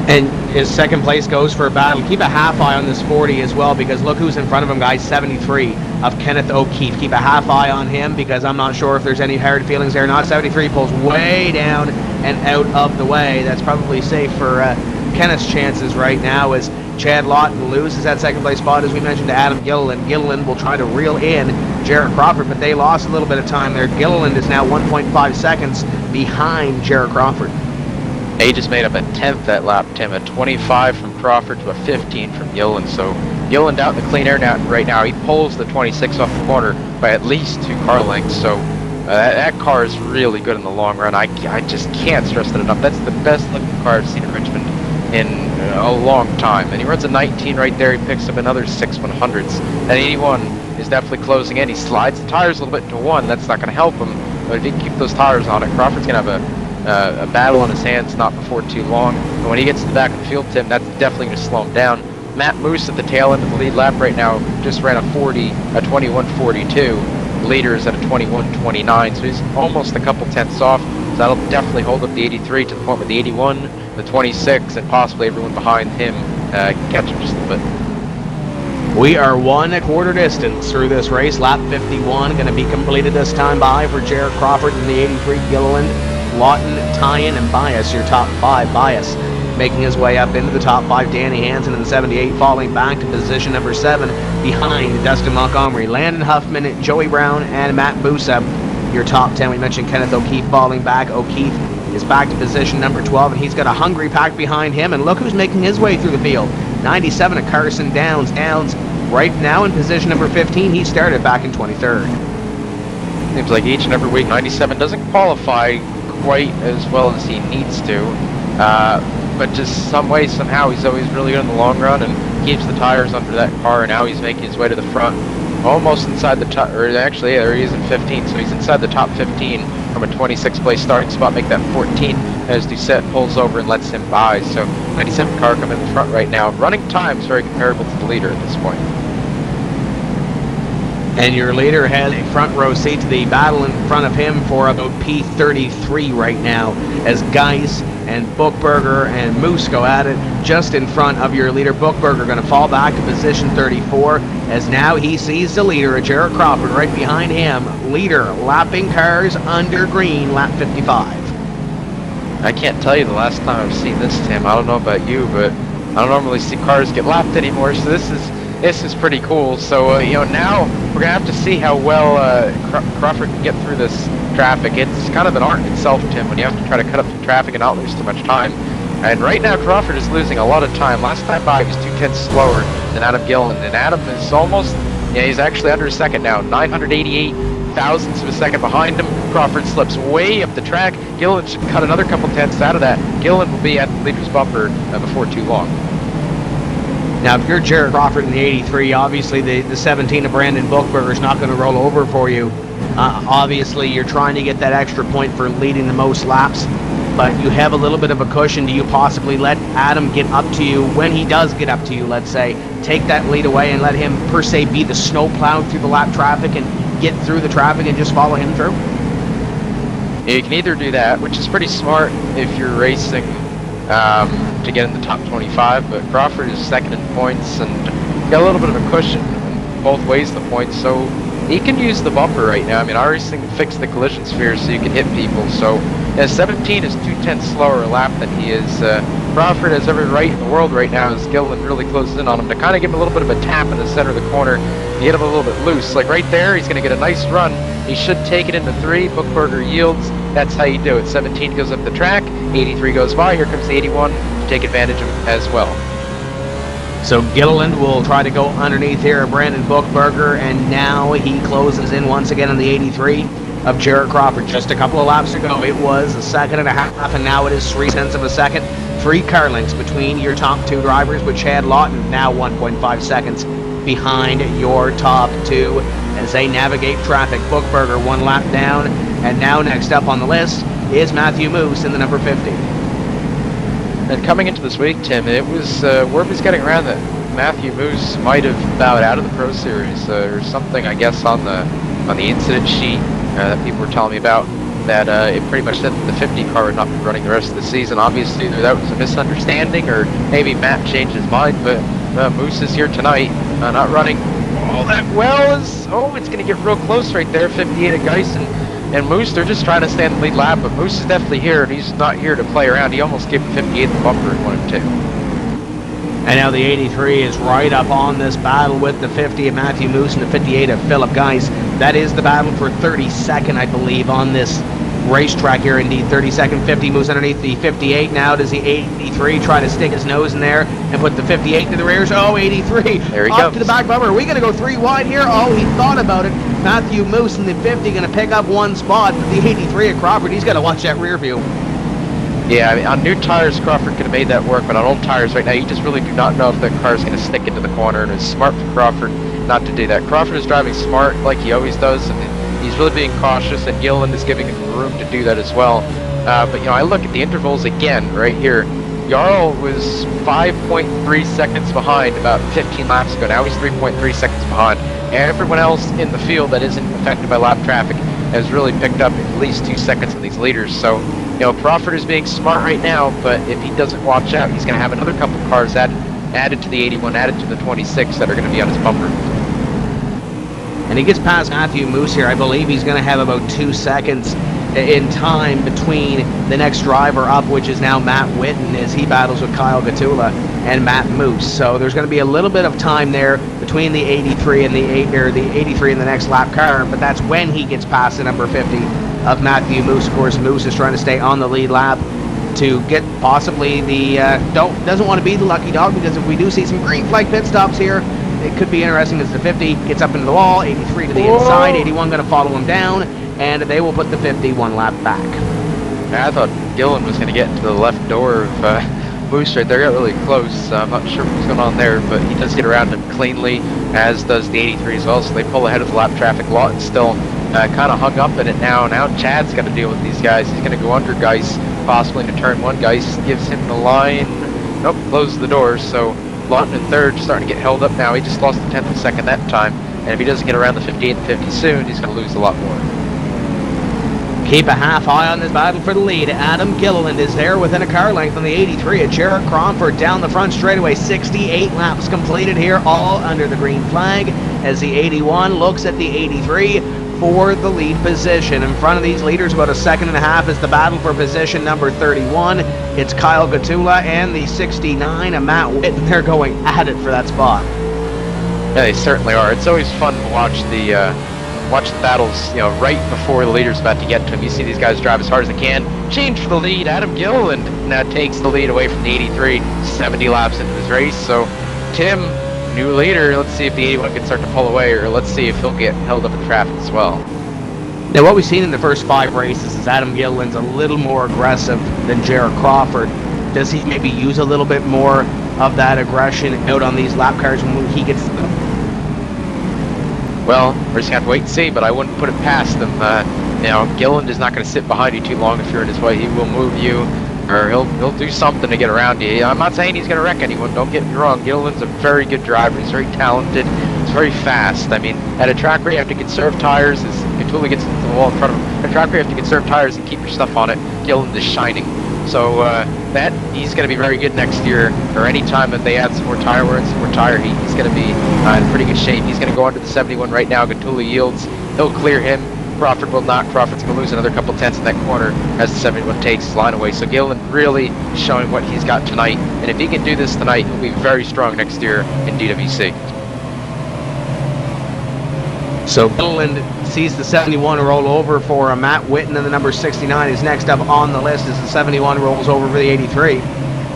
And his second place goes for a battle. Keep a half eye on this 40 as well because look who's in front of him, guys. 73 of Kenneth O'Keefe. Keep a half eye on him because I'm not sure if there's any hard feelings there. Not 73 pulls way down and out of the way. That's probably safe for uh, Kenneth's chances right now as Chad Lawton loses that second place spot, as we mentioned, to Adam Gilliland. Gilliland will try to reel in Jared Crawford, but they lost a little bit of time there. Gilliland is now 1.5 seconds behind Jared Crawford. He just made up a tenth that lap, Tim. A 25 from Crawford to a 15 from Gilliland, So Gillen out in the clean air now, right now. He pulls the 26 off the corner by at least two car lengths. So uh, that, that car is really good in the long run. I, I just can't stress that enough. That's the best looking car I've seen in Richmond in a long time. And he runs a 19 right there. He picks up another six 100s. That 81 is definitely closing in. He slides the tires a little bit into one. That's not going to help him. But if he can keep those tires on it, Crawford's going to have a uh, a battle on his hands not before too long. And when he gets to the back of the field, Tim, that's definitely going to slow him down. Matt Moose at the tail end of the lead lap right now just ran a 40, a 21.42. Leader is at a 21.29, so he's almost a couple tenths off. So that'll definitely hold up the 83 to the point where the 81, the 26, and possibly everyone behind him uh, catch him just a bit. We are one a quarter distance through this race. Lap 51 going to be completed this time by for Jared Crawford in the 83 Gilliland. Lawton, Teien, and Bias, your top five. Bias making his way up into the top five. Danny Hansen in the 78 falling back to position number seven behind Dustin Montgomery. Landon Huffman, Joey Brown, and Matt Busa. Your top 10. We mentioned Kenneth O'Keefe falling back. O'Keefe is back to position number 12, and he's got a hungry pack behind him. And look who's making his way through the field. 97 of Carson Downs. Downs right now in position number 15. He started back in 23rd. Seems like each and every week, 97 doesn't qualify quite as well as he needs to. Uh, but just some way, somehow, he's always really good in the long run and keeps the tires under that car. And now he's making his way to the front, almost inside the top, or actually, yeah, there he is in 15. So he's inside the top 15 from a 26th place starting spot, make that 14 as Doucette pulls over and lets him by. So 97 car coming in the front right now. Running times very comparable to the leader at this point. And your leader has a front row seat to the battle in front of him for about P33 right now as Geis and Bookberger and Moose go at it just in front of your leader. Bookberger going to fall back to position 34 as now he sees the leader, Jared Crawford, right behind him. Leader lapping cars under green, lap 55. I can't tell you the last time I've seen this, Tim. I don't know about you, but I don't normally see cars get lapped anymore, so this is this is pretty cool. So, uh, you know, now we're to have to see how well uh, Crawford can get through this traffic. It's kind of an art in itself, Tim, when you have to try to cut up the traffic and not lose too much time. And right now, Crawford is losing a lot of time. Last time by, he was two tenths slower than Adam Gillen. And Adam is almost, yeah, he's actually under a second now. 988 thousandths of a second behind him. Crawford slips way up the track. Gillen should cut another couple tenths out of that. Gillen will be at the leader's bumper uh, before too long. Now, if you're Jared Crawford in the 83, obviously the, the 17 of Brandon Bookberger is not going to roll over for you. Uh, obviously, you're trying to get that extra point for leading the most laps, but you have a little bit of a cushion. Do you possibly let Adam get up to you when he does get up to you, let's say, take that lead away and let him, per se, be the snowplow through the lap traffic and get through the traffic and just follow him through? You can either do that, which is pretty smart if you're racing um, to get in the top 25, but Crawford is second in points and got a little bit of a cushion both ways the points, so he can use the bumper right now. I mean, iRacing fixed the collision sphere so you can hit people, so yeah, 17 is two tenths slower a lap than he is. Uh, Crawford has every right in the world right now as Gilliland really closes in on him to kind of give him a little bit of a tap in the center of the corner. He hit him a little bit loose. Like right there, he's going to get a nice run. He should take it into three. Bookberger yields. That's how you do it. 17 goes up the track. 83 goes by. Here comes the 81 to take advantage of as well. So Gilliland will try to go underneath here Brandon Bookberger, and now he closes in once again on the 83 of Jarrett Crawford. Just a couple of laps ago, it was a second and a half, and now it is three tenths of a second. Three car lengths between your top two drivers, with Chad Lawton now 1.5 seconds behind your top two as they navigate traffic. Bookberger one lap down, and now next up on the list is Matthew Moose in the number 50. and coming into this week, Tim, it was uh, word was getting around that Matthew Moose might have bowed out of the Pro Series uh, or something. I guess on the on the incident sheet uh, that people were telling me about that uh, it pretty much said that the 50 car would not be running the rest of the season. Obviously, that was a misunderstanding or maybe Matt changed his mind. But uh, Moose is here tonight, uh, not running all that well. As oh, it's going to get real close right there. 58 at Geisen and Moose, they're just trying to stand the lead lap, but Moose is definitely here, and he's not here to play around. He almost gave the 58 the bumper in one and two. And now the 83 is right up on this battle with the 50 of Matthew Moose and the 58 of Philip Geis. That is the battle for 32nd, I believe, on this racetrack here. Indeed, 32nd, 50 moves underneath the 58 now. Does the 83 try to stick his nose in there and put the 58 to the rears? Oh, 83 There he up comes. to the back bumper. Are we going to go three wide here? Oh, he thought about it. Matthew Moose and the 50 going to pick up one spot, the 83 of Crawford, he's got to watch that rear view. Yeah, I mean, on new tires, Crawford could have made that work, but on old tires right now, you just really do not know if the car is going to stick into the corner, and it's smart for Crawford not to do that. Crawford is driving smart like he always does, and he's really being cautious, and Gilliland is giving him room to do that as well. Uh, but, you know, I look at the intervals again right here. Jarl was 5.3 seconds behind about 15 laps ago. Now he's 3.3 seconds behind. Everyone else in the field that isn't affected by lap traffic has really picked up at least two seconds in these leaders. So, you know, Crawford is being smart right now, but if he doesn't watch out, he's going to have another couple cars added, added to the 81, added to the 26 that are going to be on his bumper. And he gets past Matthew Moose here. I believe he's going to have about two seconds in time between the next driver up, which is now Matt Witten, as he battles with Kyle Gatula and Matt Moose. So there's going to be a little bit of time there between the 83 and the eight, or the 83 and the next lap car, but that's when he gets past the number 50 of Matthew Moose. Of course, Moose is trying to stay on the lead lap to get possibly the uh, don't doesn't want to be the lucky dog because if we do see some green flag pit stops here, it could be interesting as the 50 gets up into the wall, 83 to the Whoa. inside, 81 going to follow him down, and they will put the 50 one lap back. I thought Gillen was going to get into the left door of uh, Moose right there. Got really close. I'm not sure what's going on there, but he does get around him cleanly, as does the 83 as well. So they pull ahead of the lap traffic. Lawton still uh, kind of hung up in it now. Now Chad's got to deal with these guys. He's going to go under Geis, possibly into turn one. Geis gives him the line. Nope, closes the doors. So Lawton in third, starting to get held up now. He just lost the tenth of a second that time. And if he doesn't get around the 58 and 50 soon, he's going to lose a lot more. Keep a half eye on this battle for the lead. Adam Gilliland is there within a car length on the 83 at Jarrett Crawford down the front straightaway. 68 laps completed here, all under the green flag as the 81 looks at the 83 for the lead position. In front of these leaders, about a second and a half is the battle for position number 31. It's Kyle Gatula and the 69, and Matt. They're going at it for that spot. Yeah, they certainly are. It's always fun to watch the uh, watch the battles. You know, right before the leader's about to get to him, you see these guys drive as hard as they can. Change for the lead. Adam Gilliland now takes the lead away from the 83, 70 laps into this race. So, Tim, new leader. Let's see if the 81 can start to pull away, or let's see if he'll get held up in traffic as well. Now, what we've seen in the first five races is Adam Gilliland's a little more aggressive than Jarrett Crawford. Does he maybe use a little bit more of that aggression out on these lap cars when he gets to them? Well, we're just gonna have to wait and see, but I wouldn't put it past him. Uh, you know, Gilliland is not going to sit behind you too long if you're in his way. He will move you, or he'll he'll do something to get around you. I'm not saying he's going to wreck anyone. Don't get me wrong. Gilliland's a very good driver. He's very talented. He's very fast. I mean, at a track where you have to conserve tires, as Gatula gets the wall in front of him, at a track where you have to conserve tires and keep your stuff on it, Gilliland is shining. So uh, that he's going to be very good next year, or any time that they add some more tire wear and some more tire heat, he's going to be uh, in pretty good shape. He's going to go under the 71 right now. Gatula yields. He'll clear him. Crawford will not. Crawford's going to lose another couple tenths in that corner as the 71 takes his line away. So Gilliland really showing what he's got tonight. And if he can do this tonight, he'll be very strong next year in DWC. So Gilliland sees the 71 roll over for uh, Matt Witten, and the number 69 is next up on the list as the 71 rolls over for the 83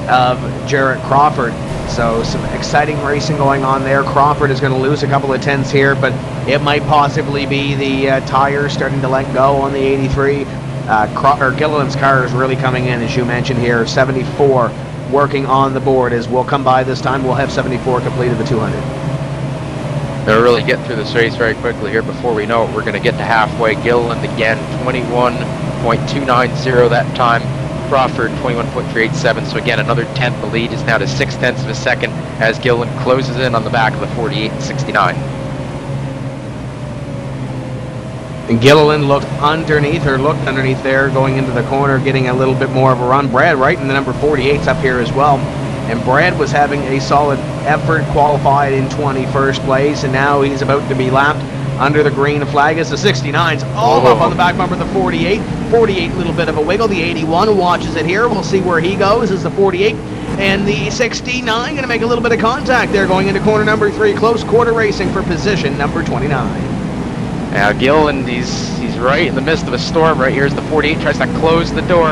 of Jarrett Crawford. So some exciting racing going on there. Crawford is going to lose a couple of tenths here, but it might possibly be the uh, tires starting to let go on the 83. Uh, Craw- Gilliland's car is really coming in, as you mentioned here. 74 working on the board as we'll come by this time. We'll have 74 completed the 200. They'll really get through this race very quickly here. Before we know it, we're going to get to halfway. Gilliland again, 21.290 that time. Crawford 21.387. So again, another tenth. The lead is now to six tenths of a second as Gillen closes in on the back of the 48.69. And Gilliland looked underneath, or looked underneath there, going into the corner, getting a little bit more of a run. Brad Wright in the number 48's up here as well. And Brad was having a solid effort, qualified in 21st place, and now he's about to be lapped under the green flag as the 69's all oh. up on the back bumper of the 48. 48, little bit of a wiggle. The 81 watches it here. We'll see where he goes as the 48. And the 69 going to make a little bit of contact there going into corner number three. Close quarter racing for position number 29. Now Gillen, he's he's right in the midst of a storm right here as the 48 tries to close the door,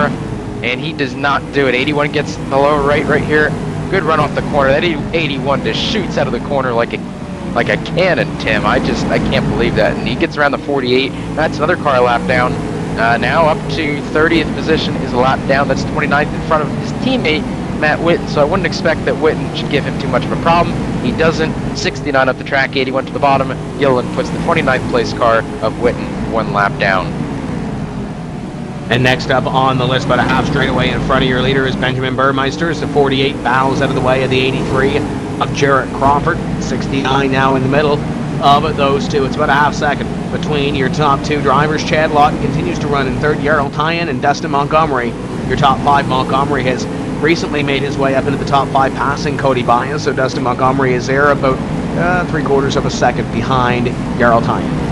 and he does not do it. 81 gets the right right here. Good run off the corner. That 81 just shoots out of the corner like a like a cannon, Tim. I just I can't believe that. And he gets around the 48. That's another car lap down. Uh, now up to 30th position is a lap down. That's 29th in front of his teammate Matt Witten. So I wouldn't expect that Witten should give him too much of a problem. He doesn't. 69 up the track, 81 to the bottom. Gillen puts the 29th place car of Witten one lap down. And next up on the list, about a half straightaway in front of your leader is Benjamin Burmeister. The 48 bows out of the way of the 83 of Jarrett Crawford. 69 now in the middle of those two. It's about a half second between your top two drivers. Chad Lawton continues to run in third. Yarrell Teien and Dustin Montgomery. Your top five. Montgomery has recently made his way up into the top five, passing Cody Bias. So Dustin Montgomery is there about uh, three quarters of a second behind Yarrell Teien.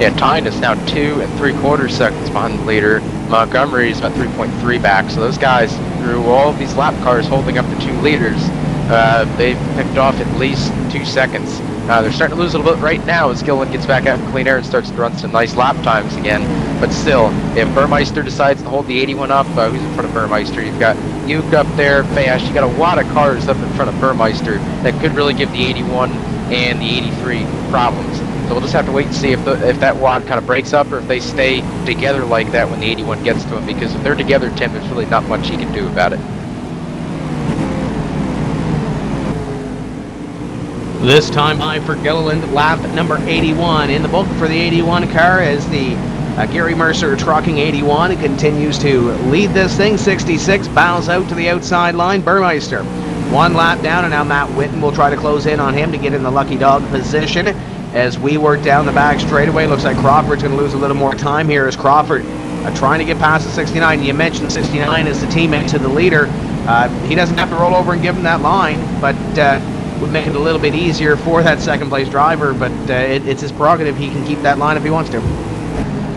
Yeah, Teien is now two and three quarters seconds behind the leader. Montgomery is about 3.3 back. So those guys, through all of these lap cars holding up the two leaders, uh, they've picked off at least two seconds. Uh, they're starting to lose a little bit right now as Gillen gets back out in clean air and starts to run some nice lap times again. But still, if Burmeister decides to hold the 81 up, uh, who's in front of Burmeister? You've got Uke up there, Fayash. You got a lot of cars up in front of Burmeister that could really give the 81 and the 83 problems. So we'll just have to wait and see if the, if that wad kind of breaks up or if they stay together like that when the 81 gets to him. Because if they're together, Tim, there's really not much he can do about it. This time by for Gilliland, lap number 81. In the book for the 81 car is the uh, Gary Mercer Trucking 81. It continues to lead this thing. 66 bows out to the outside line. Burmeister one lap down, and now Matt Witten will try to close in on him to get in the lucky dog position. As we work down the back straightaway, looks like Crawford's going to lose a little more time here as Crawford uh, trying to get past the 69. You mentioned 69 is the teammate to the leader. Uh, he doesn't have to roll over and give him that line, but uh, would make it a little bit easier for that second place driver. But uh, it, it's his prerogative. He can keep that line if he wants to.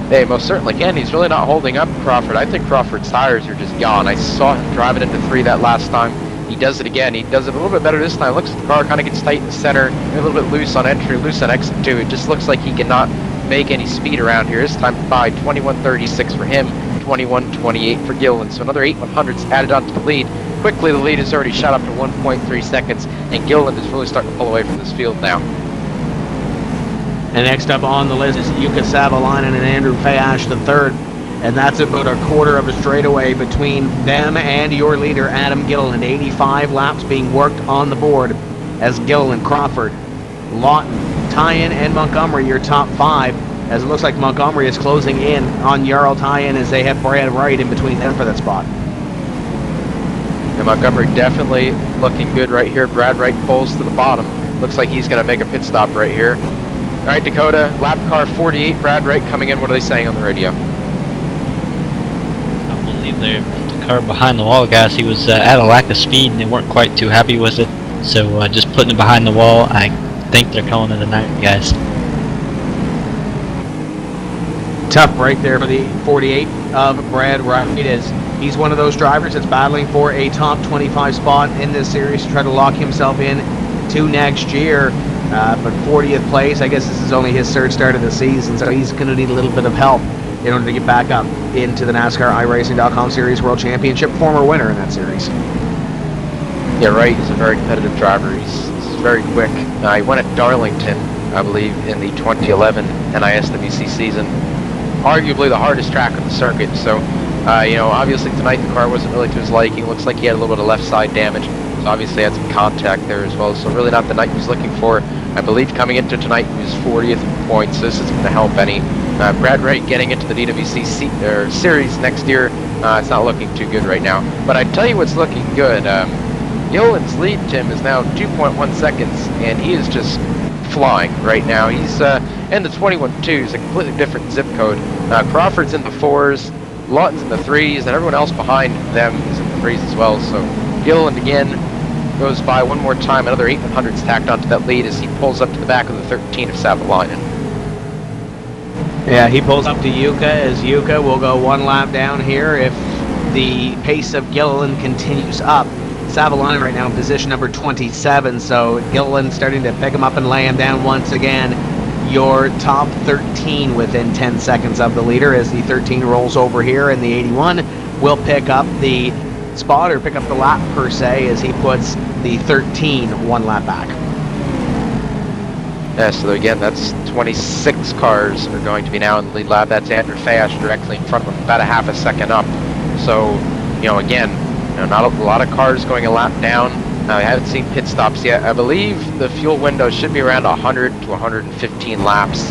Hey, most certainly can. He's really not holding up Crawford. I think Crawford's tires are just gone. I saw him driving into three that last time. He does it again. He does it a little bit better this time. Looks like the car kind of gets tight in the center, a little bit loose on entry, loose on exit too. It just looks like he cannot make any speed around here. This time by 21.36 for him, 21.28 for Gillen. So another 8 100s added onto the lead. Quickly, the lead has already shot up to 1.3 seconds, and Gillen is really starting to pull away from this field now. And next up on the list is Jukka Savolainen and Andrew Fayash the third. And that's about a quarter of a straightaway between them and your leader, Adam Gilliland. 85 laps being worked on the board as Gilliland, Crawford, Lawton, Teien, and Montgomery, your top five. As it looks like Montgomery is closing in on Jarl Teien as they have Brad Wright in between them for that spot. And Montgomery definitely looking good right here. Brad Wright pulls to the bottom. Looks like he's going to make a pit stop right here. All right, Dakota, lap car 48, Brad Wright coming in. What are they saying on the radio? I believe they're the car behind the wall, guys. He was uh, at a lack of speed and they weren't quite too happy with it. So uh, just putting it behind the wall, I think they're calling it a night, guys. Tough break there for the 48 of Brad Wright. Is he's one of those drivers that's battling for a top 25 spot in this series to try to lock himself in to next year. Uh, but 40th place, I guess this is only his third start of the season, so he's going to need a little bit of help in order to get back up into the NASCAR iRacing.com Series World Championship. Former winner in that series. Yeah, Wright is a very competitive driver. He's, he's very quick. Uh, he won at Darlington, I believe, in the 2011 NISWC season. Arguably the hardest track on the circuit. So, uh, you know, obviously tonight the car wasn't really to his liking. Looks like he had a little bit of left side damage. So obviously had some contact there as well. So really not the night he was looking for. I believe coming into tonight he was 40th in points. So this isn't going to help any. Uh, Brad Wright getting into the DWC se- er, series next year Uh, it's not looking too good right now. But I tell you what's looking good. Um, Gillen's lead, Tim, is now 2.1 seconds, and he is just flying right now. He's uh, in the 21-2s, a completely different zip code. Uh, Crawford's in the fours, Lawton's in the threes, and everyone else behind them is in the threes as well. So Gillen again goes by one more time. Another 800s tacked onto that lead as he pulls up to the back of the 13 of Savolainen. Yeah, he pulls up to Jukka as Jukka will go one lap down here if the pace of Gilliland continues up. Savolainen right now in position number 27, so Gilliland starting to pick him up and lay him down once again. Your top 13 within 10 seconds of the leader as the 13 rolls over here, and the 81 will pick up the spot or pick up the lap per se as he puts the 13 one lap back. Yeah, so again, that's 26 cars are going to be now in the lead lap. That's Andrew Fayash directly in front of him, about a half a second up. So, you know, again, you know, not a lot of cars going a lap down. Uh, I haven't seen pit stops yet. I believe the fuel window should be around 100 to 115 laps.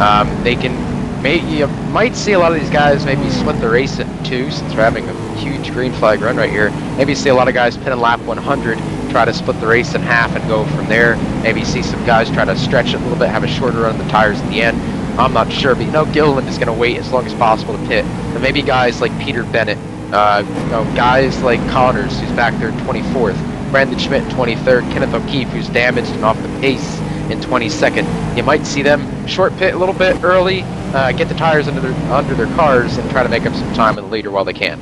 Um, they can, may, you might see a lot of these guys maybe split the race in two since we're having a huge green flag run right here. Maybe see a lot of guys pit in lap 100 try to split the race in half and go from there. Maybe see some guys try to stretch it a little bit, have a shorter run of the tires at the end. I'm not sure, but you know Gilliland is going to wait as long as possible to pit. Maybe guys like Peter Bennett, uh, you know, guys like Connors, who's back there 24th, Brandon Schmidt in 23rd, Kenneth O'Keefe, who's damaged and off the pace in 22nd. You might see them short pit a little bit early, uh, get the tires under their under their cars, and try to make up some time in the leader while they can.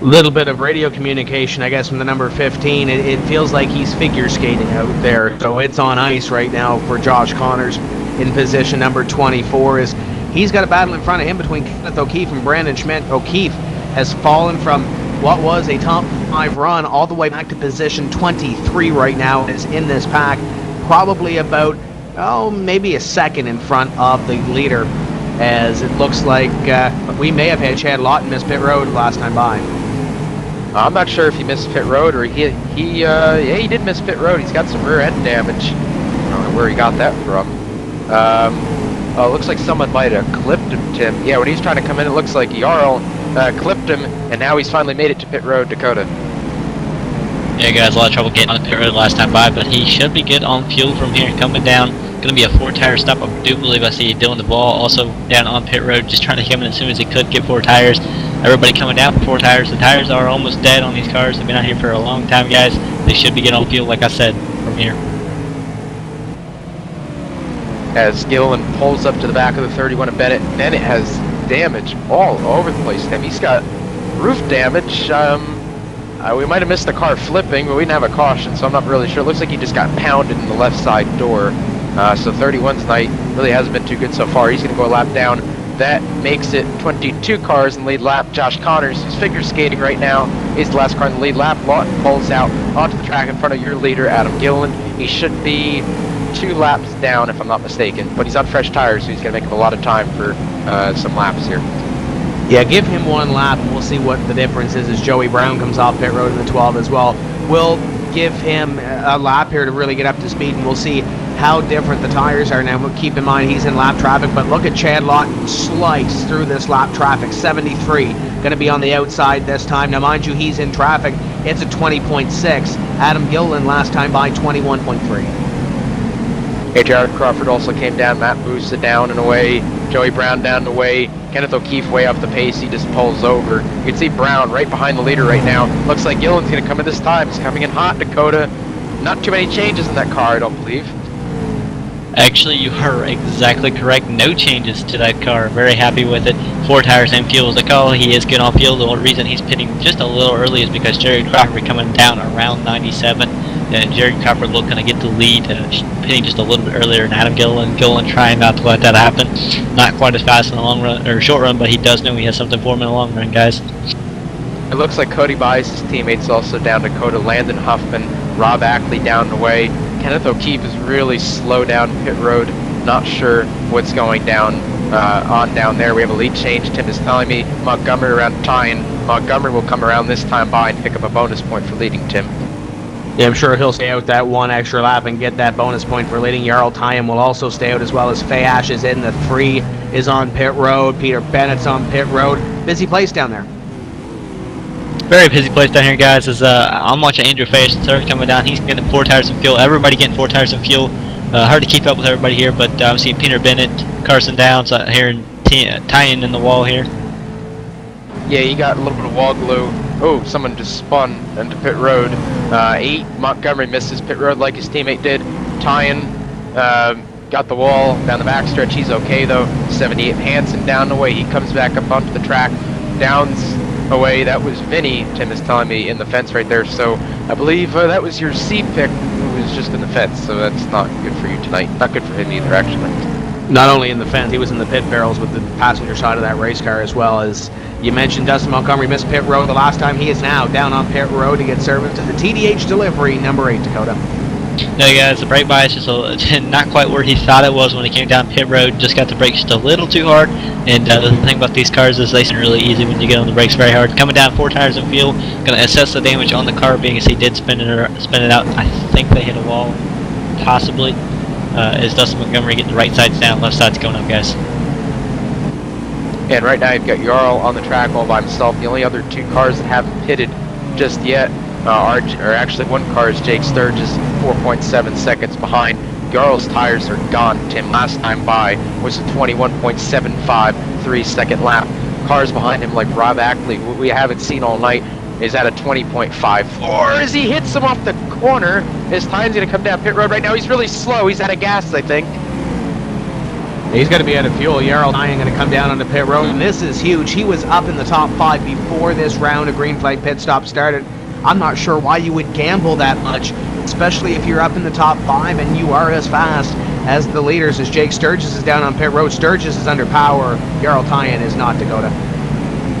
little bit of radio communication, I guess, from the number 15. It, it, feels like he's figure skating out there. So it's on ice right now for Josh Connors in position number 24. Is he's got a battle in front of him between Kenneth O'Keefe and Brandon Schmidt. O'Keefe has fallen from what was a top five run all the way back to position 23 right now. Is in this pack, probably about oh maybe a second in front of the leader. As it looks like uh, we may have had Chad Lawton miss pit road last time by. I'm not sure if he missed pit road or he he uh, yeah he did miss pit road. He's got some rear end damage. I don't know where he got that from. Um, oh, looks like someone might have clipped him, Tim. Yeah, when he's trying to come in, it looks like Jarl uh, clipped him, and now he's finally made it to pit road, Dakota. Yeah, guys, a lot of trouble getting on pit road last time by, but he should be good on fuel from here coming down. Going to be a four-tire stop. I do believe I see Dylan DeVall also down on pit road, just trying to come in as soon as he could, get four tires. Everybody coming down for four tires. The tires are almost dead on these cars. They've been out here for a long time, guys. They should be getting on fuel, like I said, from here. As Gillen pulls up to the back of the 31 of Bennett, Bennett has damage all over the place. Tim, he's got roof damage. Um, uh, we might have missed the car flipping, but we didn't have a caution, so I'm not really sure. It looks like he just got pounded in the left side door. Uh, so 31's night really hasn't been too good so far. He's going to go a lap down. That makes it 22 cars in lead lap. Josh Connors, who's figure skating right now, is the last car in the lead lap. Lawton pulls out onto the track in front of your leader, Adam Gilliland. He should be two laps down, if I'm not mistaken. But he's on fresh tires, so he's going to make up a lot of time for uh, some laps here. Yeah, give him one lap, and we'll see what the difference is as Joey Brown comes off pit road in the 12 as well. We'll give him a lap here to really get up to speed, and we'll see how different the tires are now. Keep in mind he's in lap traffic, but look at Chad Lawton slice through this lap traffic. 73, going to be on the outside this time. Now, mind you, he's in traffic. It's a 20.6. Adam Gillen last time by 21.3. Jared Crawford also came down. Matt boosted down and away. Joey Brown down and away. Kenneth O'Keefe way off the pace. He just pulls over. You can see Brown right behind the leader right now. Looks like Gillen's going to come in this time. He's coming in hot, Dakota. Not too many changes in that car, I don't believe. Actually, you are exactly correct. No changes to that car. Very happy with it. Four tires and fuel. Like, call. he is good on fuel. The only reason he's pitting just a little early is because Jerry Crawford coming down around 97. And Jerry Crawford looking to get the lead, uh, pitting just a little bit earlier and Adam Gillen. Gillen trying not to let that happen. Not quite as fast in the long run or short run, but he does know he has something for him in the long run, guys. It looks like Cody Bias' teammates also down Dakota. Landon Huffman, Rob Ackley down the way. Kenneth O'Keefe is really slow down pit road. Not sure what's going down uh, on down there. We have a lead change. Tim is telling me Montgomery around Teien. Montgomery will come around this time by and pick up a bonus point for leading Tim. Yeah, I'm sure he'll stay out that one extra lap and get that bonus point for leading. Jarl Teien will also stay out as well as Fayash is in the three is on pit road. Peter Bennett's on pit road. Busy place down there. Very busy place down here, guys. Is uh, I'm watching Andrew Face third coming down. He's getting four tires of fuel. Everybody getting four tires of fuel. Uh, hard to keep up with everybody here, but uh, I'm seeing Peter Bennett, Carson Downs uh, here and uh, Teien in the wall here. Yeah, you got a little bit of wall glue. Oh, someone just spun into pit road. Uh, eight, Montgomery misses pit road like his teammate did. Teien um, got the wall down the backstretch. He's okay though. 78 Hansen down the way. He comes back up onto the track. Downs away. That was Vinny, Tim is telling me, in the fence right there. So I believe uh, that was your C pick who was just in the fence. So that's not good for you tonight. Not good for him either, actually. Not only in the fence, he was in the pit barrels with the passenger side of that race car as well as you mentioned Dustin Montgomery missed pit road the last time. He is now down on pit road to get service to the TDH delivery number eight Dakota. No, guys, the brake bias is a, not quite where he thought it was when he came down pit road. Just got the brakes just a little too hard. And uh, the thing about these cars is they seem really easy when you get on the brakes very hard. Coming down four tires of fuel, going to assess the damage on the car, being as he did spin it, or, spin it out. I think they hit a wall, possibly. Uh, is Dustin Montgomery getting the right sides down, left side's going up, guys. And right now you've got Jarl on the track all by himself. The only other two cars that haven't pitted just yet uh, are, or actually one car is Jake Sturgis, 4.7 seconds behind. Jarl's tires are gone. Tim last time by was a 21.75 three second lap. Cars behind him like Rob Ackley, who we haven't seen all night, is at a 20.54 as he hits him off the corner. His time's gonna come down pit road right now. He's really slow. He's out of gas, I think. He's going to be out of fuel. Yarrow Ryan going to come down on the pit road, and this is huge. He was up in the top five before this round of green flag pit stop started. I'm not sure why you would gamble that much, especially if you're up in the top five and you are as fast as the leaders. As Jake Sturgis is down on pit road, Sturgis is under power. Yarrow Teien is not Dakota.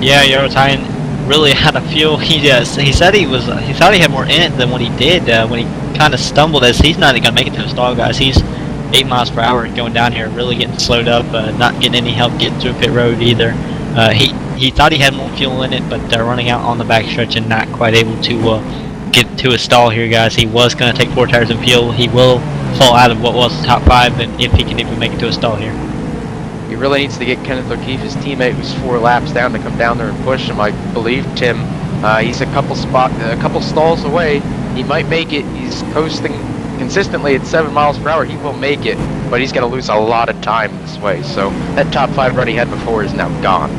Yeah, Yarrow Teien really had a fuel. He uh, he said he was he thought he had more in it than what he did uh, when he kind of stumbled. As he's not even gonna make it to his stall, guys. He's eight miles per hour going down here, really getting slowed up, uh, not getting any help getting a pit road either. Uh, he he thought he had more fuel in it, but running out on the backstretch and not quite able to uh, get to a stall here, guys. He was going to take four tires of fuel. He will fall out of what was the top five, and if he can even make it to a stall here. Really needs to get Kenneth O'Keefe, his teammate, who's four laps down, to come down there and push him. I believe Tim. Uh, he's a couple spot, a couple stalls away. He might make it. He's coasting consistently at seven miles per hour. He will make it, but he's going to lose a lot of time this way. So that top five run he had before is now gone.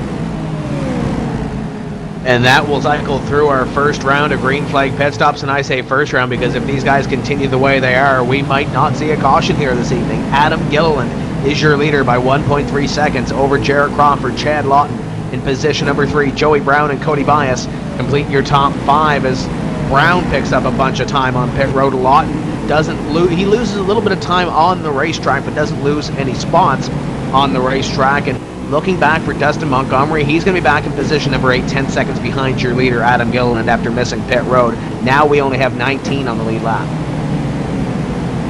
And that will cycle through our first round of green flag pit stops. And I say first round because if these guys continue the way they are, we might not see a caution here this evening. Adam Gilliland is your leader by 1.3 seconds over Jarrett Crawford, Chad Lawton in position number three. Joey Brown and Cody Bias complete your top five as Brown picks up a bunch of time on pit road. Lawton doesn't lose. He loses a little bit of time on the racetrack, but doesn't lose any spots on the racetrack. And looking back for Dustin Montgomery, he's going to be back in position number eight, 10 seconds behind your leader, Adam Gilliland, after missing pit road. Now we only have 19 on the lead lap.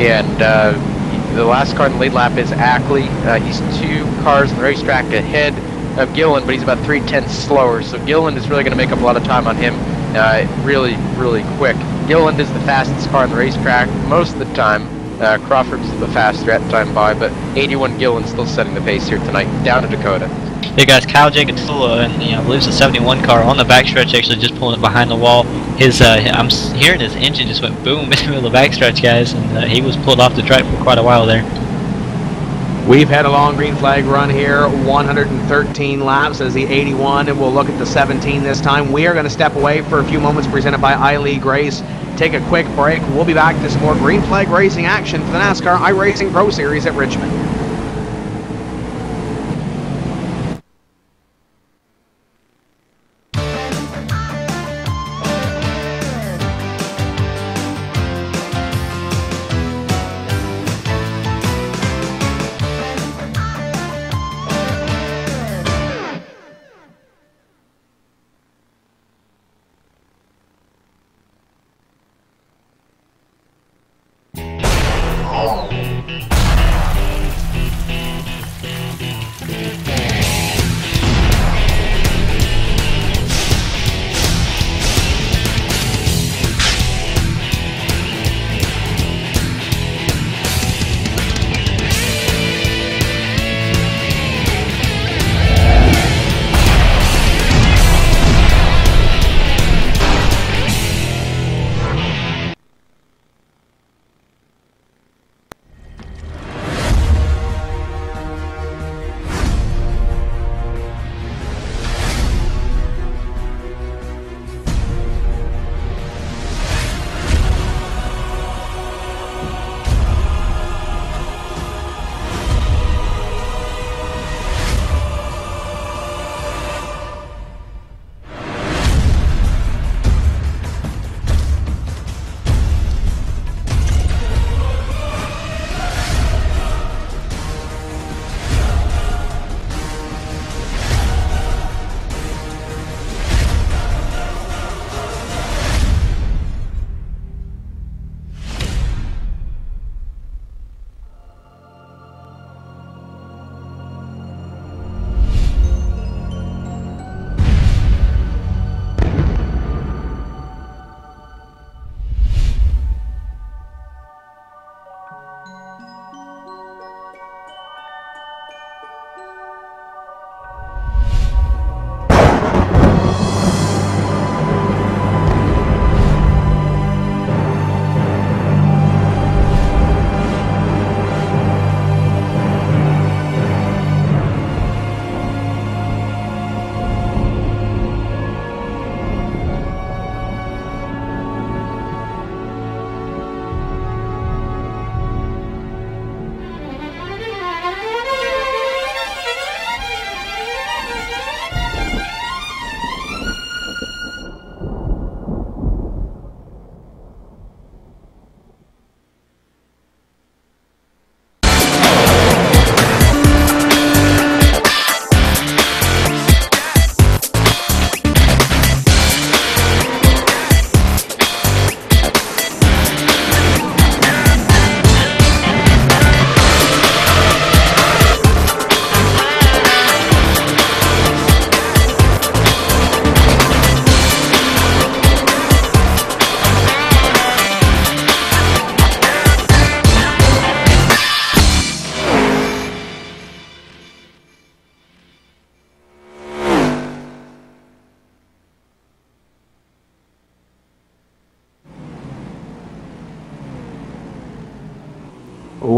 And uh, the last car in the lead lap is Ackley. Uh, he's two cars in the racetrack ahead of Gilliland, but he's about three tenths slower. So Gilliland is really going to make up a lot of time on him uh, really, really quick. Gilliland is the fastest car on the racetrack most of the time. Uh, Crawford's the faster at time by, but 81 Gilliland still setting the pace here tonight, down to Dakota. Yeah, guys, Kyle Jacatula, and you I believe it's a 71 car on the backstretch, actually just pulling it behind the wall. His, uh, I'm hearing his engine just went boom in the middle of the backstretch, guys, and uh, he was pulled off the track for quite a while there. We've had a long green flag run here, 113 laps as the 81, and we'll look at the 17 this time. We are going to step away for a few moments, presented by iLeague Grace. Take a quick break. We'll be back to some more green flag racing action for the NASCAR iRacing Pro Series at Richmond.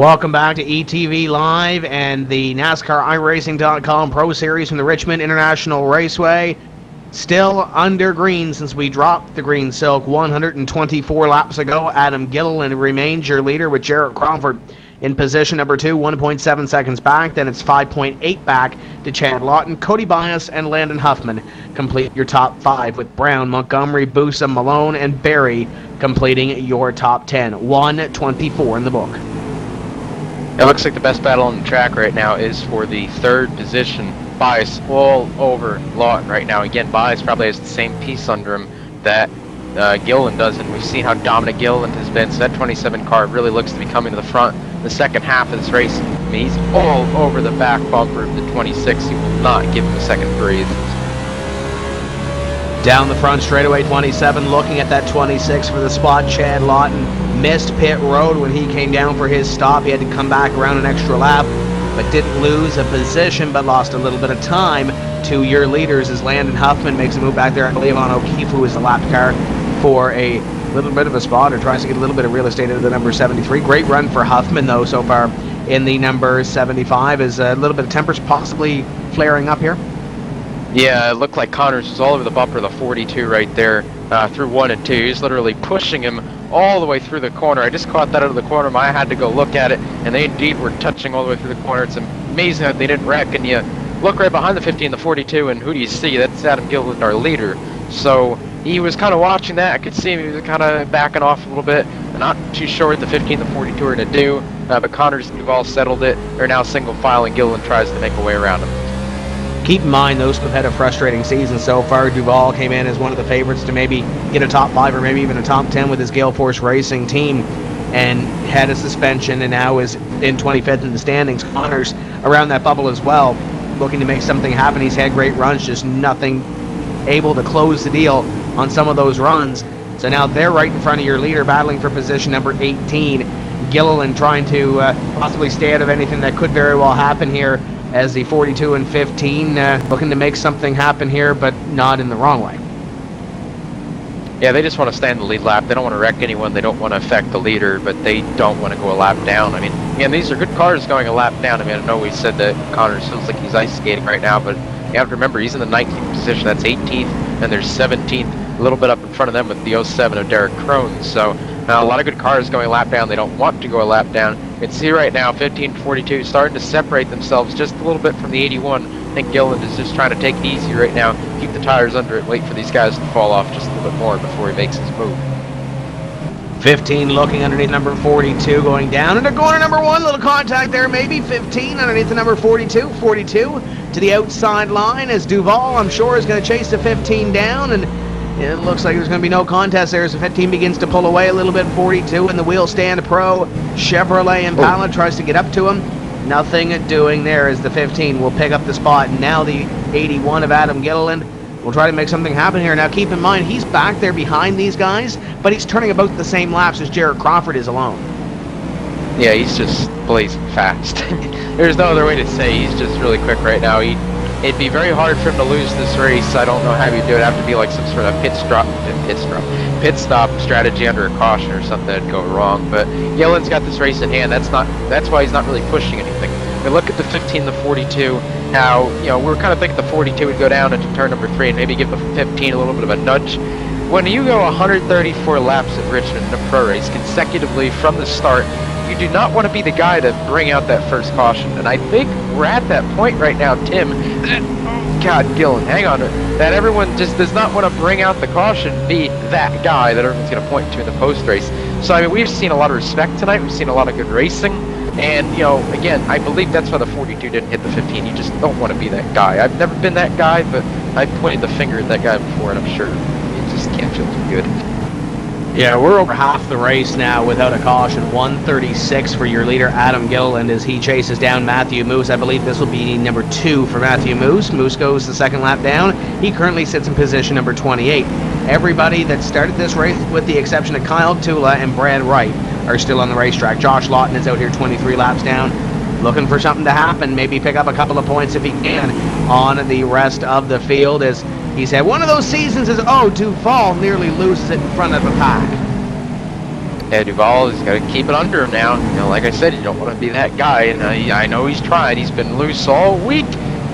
Welcome back to ETV Live and the NASCAR iRacing.com Pro Series from the Richmond International Raceway. Still under green since we dropped the green silk 124 laps ago. Adam Gilliland remains your leader with Jarrett Crawford in position number two, 1.7 seconds back. Then it's 5.8 back to Chad Lawton, Cody Bias, and Landon Huffman complete your top five with Brown, Montgomery, Busa, Malone, and Barry completing your top 10. 124 in the book. It looks like the best battle on the track right now is for the third position. Bias all over Lawton right now. Again, Bias probably has the same piece under him that uh, Gilliland does, and we've seen how dominant Gilliland has been. So that 27 car really looks to be coming to the front the second half of this race. I mean, he's all over the back bumper of the 26. He will not give him a second breathe. Down the front straightaway 27, looking at that 26 for the spot. Chad Lawton missed pit road when he came down for his stop. He had to come back around an extra lap, but didn't lose a position, but lost a little bit of time to your leaders as Landon Huffman makes a move back there. I believe on O'Keefe, who is the lap car for a little bit of a spot or tries to get a little bit of real estate into the number 73. Great run for Huffman, though, so far in the number 75. Is a little bit of tempers possibly flaring up here? Yeah, it looked like Connors was all over the bumper of the 42 right there uh, through one and two. He's literally pushing him all the way through the corner. I just caught that out of the corner. I had to go look at it, and they indeed were touching all the way through the corner. It's amazing that they didn't wreck. And you look right behind the 50 and the 42, and who do you see? That's Adam Gilliland, our leader. So he was kind of watching that. I could see him. He was kind of backing off a little bit. I'm not too sure what the 15 and the 42 are going to do. Uh, but Connors and Duval settled it. They're now single file, and Gilliland tries to make a way around him. Keep in mind those have had a frustrating season so far. Duval came in as one of the favorites to maybe get a top five or maybe even a top ten with his Gale Force Racing team, and had a suspension and now is in 25th in the standings. Connors around that bubble as well, looking to make something happen. He's had great runs, just nothing able to close the deal on some of those runs. So now they're right in front of your leader, battling for position number 18. Gilliland trying to uh, possibly stay out of anything that could very well happen here as the 42 and 15 uh, looking to make something happen here, but not in the wrong way. Yeah, they just want to stay in the lead lap. They don't want to wreck anyone. They don't want to affect the leader, but they don't want to go a lap down. I mean, again, these are good cars going a lap down. I mean, I know we said that Connors feels like he's ice skating right now, but you have to remember he's in the 19th position. That's 18th, and there's 17th, a little bit up in front of them with the 07 of Derek Krohn. So uh, a lot of good cars going lap down. They don't want to go a lap down. You can see right now 15 42 starting to separate themselves just a little bit from the 81. I think Gilliland is just trying to take it easy right now, keep the tires under it, wait for these guys to fall off just a little bit more before he makes his move. 15 looking underneath number 42, going down into corner number one. Little contact there, maybe 15 underneath the number 42. 42 to the outside line as Duval, I'm sure, is going to chase the 15 down. And it looks like there's going to be no contest there as the 15 begins to pull away a little bit. 42 in the wheel stand pro. Chevrolet Impala oh. tries to get up to him. Nothing doing there as the 15 will pick up the spot. And Now the 81 of Adam Gilliland will try to make something happen here. Now keep in mind, he's back there behind these guys, but he's turning about the same laps as Jared Crawford is alone. Yeah, he's just blazing fast. There's no other way to say he's just really quick right now. He, it'd be very hard for him to lose this race. I don't know how you'd do it. Have to be like some sort of pit stop, pit stop, pit stop strategy under a caution or something that'd go wrong. But Gilliland's got this race in hand. That's not. That's why he's not really pushing anything. We look at the 15, the 42. How you know we are kind of thinking the 42 would go down into turn number three and maybe give the 15 a little bit of a nudge. When you go 134 laps at Richmond in a pro race consecutively from the start, you do not want to be the guy to bring out that first caution. And I think we're at that point right now, Tim. God, Gillen, hang on. That everyone just does not want to bring out the caution, be that guy that everyone's going to point to in the post race. So I mean, we've seen a lot of respect tonight. We've seen a lot of good racing. And, you know, again, I believe that's why the 42 didn't hit the 15. You just don't want to be that guy. I've never been that guy, but I pointed the finger at that guy before, and I'm sure it just can't feel too good. Yeah, we're over half the race now without a caution. 136 for your leader, Adam Gilliland, as he chases down Matthew Moose. I believe this will be number two for Matthew Moose. Moose goes the second lap down. He currently sits in position number 28. Everybody that started this race, with the exception of Kyle Tula and Brad Wright, are still on the racetrack. Josh Lawton is out here 23 laps down, looking for something to happen. Maybe pick up a couple of points if he can on the rest of the field as he said one of those seasons is, oh, Duval nearly loses it in front of a pack. yeah, Duval has got to keep it under him now. You know, like I said, you don't want to be that guy, and uh, I know he's tried. He's been loose all week.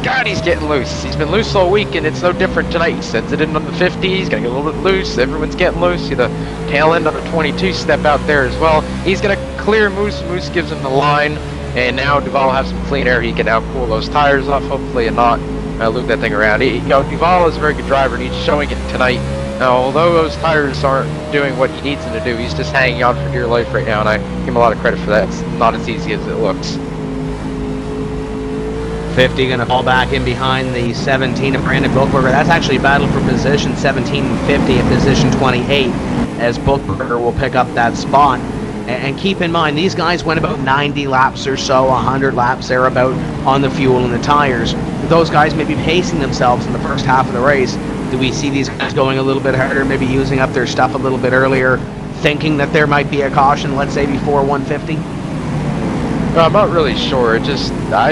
God, he's getting loose. He's been loose all week, and it's no different tonight. He sends it in on the 50. He's going to get a little bit loose. Everyone's getting loose. See the tail end of the 22 step out there as well. He's going to clear Moose. Moose gives him the line, and now Duval has some clean air. He can now pull those tires off, hopefully, and not uh, loop that thing around. He, you know, Duval is a very good driver, and he's showing it tonight. Now, although those tires aren't doing what he needs them to do, he's just hanging on for dear life right now, and I give him a lot of credit for that. It's not as easy as it looks. 50 going to fall back in behind the 17 of Brandon Bookberger. That's actually a battle for position 17 and 50 at position 28 as Bookberger will pick up that spot. And keep in mind, these guys went about 90 laps or so, 100 laps thereabout on the fuel and the tires. Those guys may be pacing themselves in the first half of the race. Do we see these guys going a little bit harder, maybe using up their stuff a little bit earlier, thinking that there might be a caution, let's say before 150? No, I'm not really sure. It just I,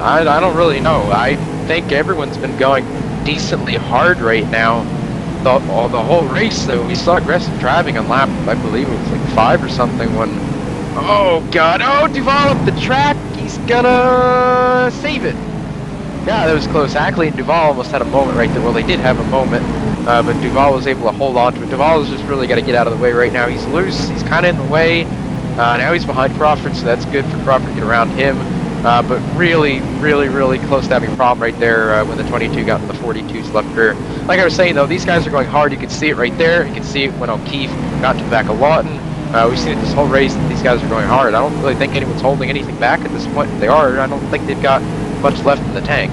I, I don't really know. I think everyone's been going decently hard right now. The, all, the whole race, though, we saw aggressive driving on lap, I believe it was like five or something when. Oh God! Oh, Duval up the track. He's gonna save it. Yeah, that was close. Ackley and Duval almost had a moment right there. Well, they did have a moment, uh, but Duval was able to hold on to it. Duval has just really got to get out of the way right now. He's loose. He's kind of in the way. Uh, now he's behind Crawford, so that's good for Crawford to get around him. Uh, but really, really, really close to having a problem right there uh, when the 22 got in the 42's left rear. Like I was saying, though, these guys are going hard. You can see it right there. You can see it when O'Keefe got to the back of Lawton. Uh, we've seen it this whole race that these guys are going hard. I don't really think anyone's holding anything back at this point. If they are, I don't think they've got much left in the tank.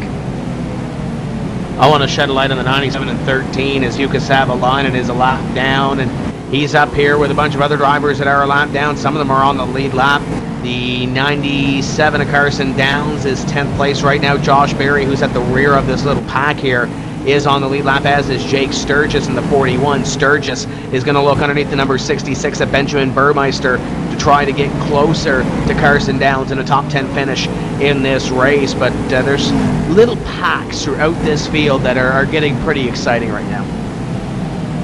I want to shed a light on the 97 and 13 as Jukka Savolainen is a lap down and he's up here with a bunch of other drivers that are a lap down. Some of them are on the lead lap. The 97 of Carson Downs is 10th place right now. Josh Berry, who's at the rear of this little pack here, is on the lead lap, as is Jake Sturgis in the 41. Sturgis is going to look underneath the number 66 of Benjamin Burmeister to try to get closer to Carson Downs in a top 10 finish in this race. But uh, there's little packs throughout this field that are, are getting pretty exciting right now.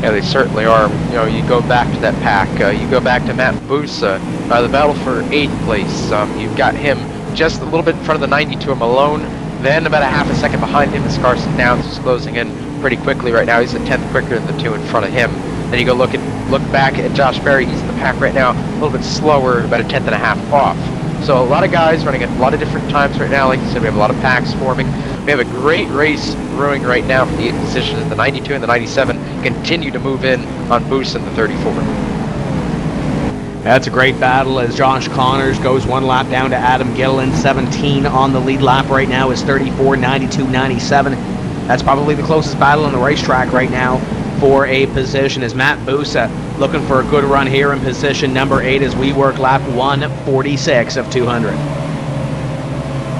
Yeah, they certainly are. You know, you go back to that pack. Uh, you go back to Matt Busa, uh, the battle for eighth place. Um, you've got him just a little bit in front of the 92 of Malone. Then about a half a second behind him is Carson Downs, who's closing in pretty quickly right now. He's a tenth quicker than the two in front of him. Then you go look at look back at Josh Berry. He's in the pack right now, a little bit slower, about a tenth and a half off. So a lot of guys running at a lot of different times right now. Like I said, we have a lot of packs forming. We have a great race brewing right now for the eighth positions. The 92 and the 97 continue to move in on Boost in the 34. That's a great battle as Josh Connors goes one lap down to Adam Gilliland. 17 on the lead lap right now is 34, 92, 97. That's probably the closest battle on the racetrack right now for a position as Matt Busa looking for a good run here in position number 8 as we work lap 146 of 200.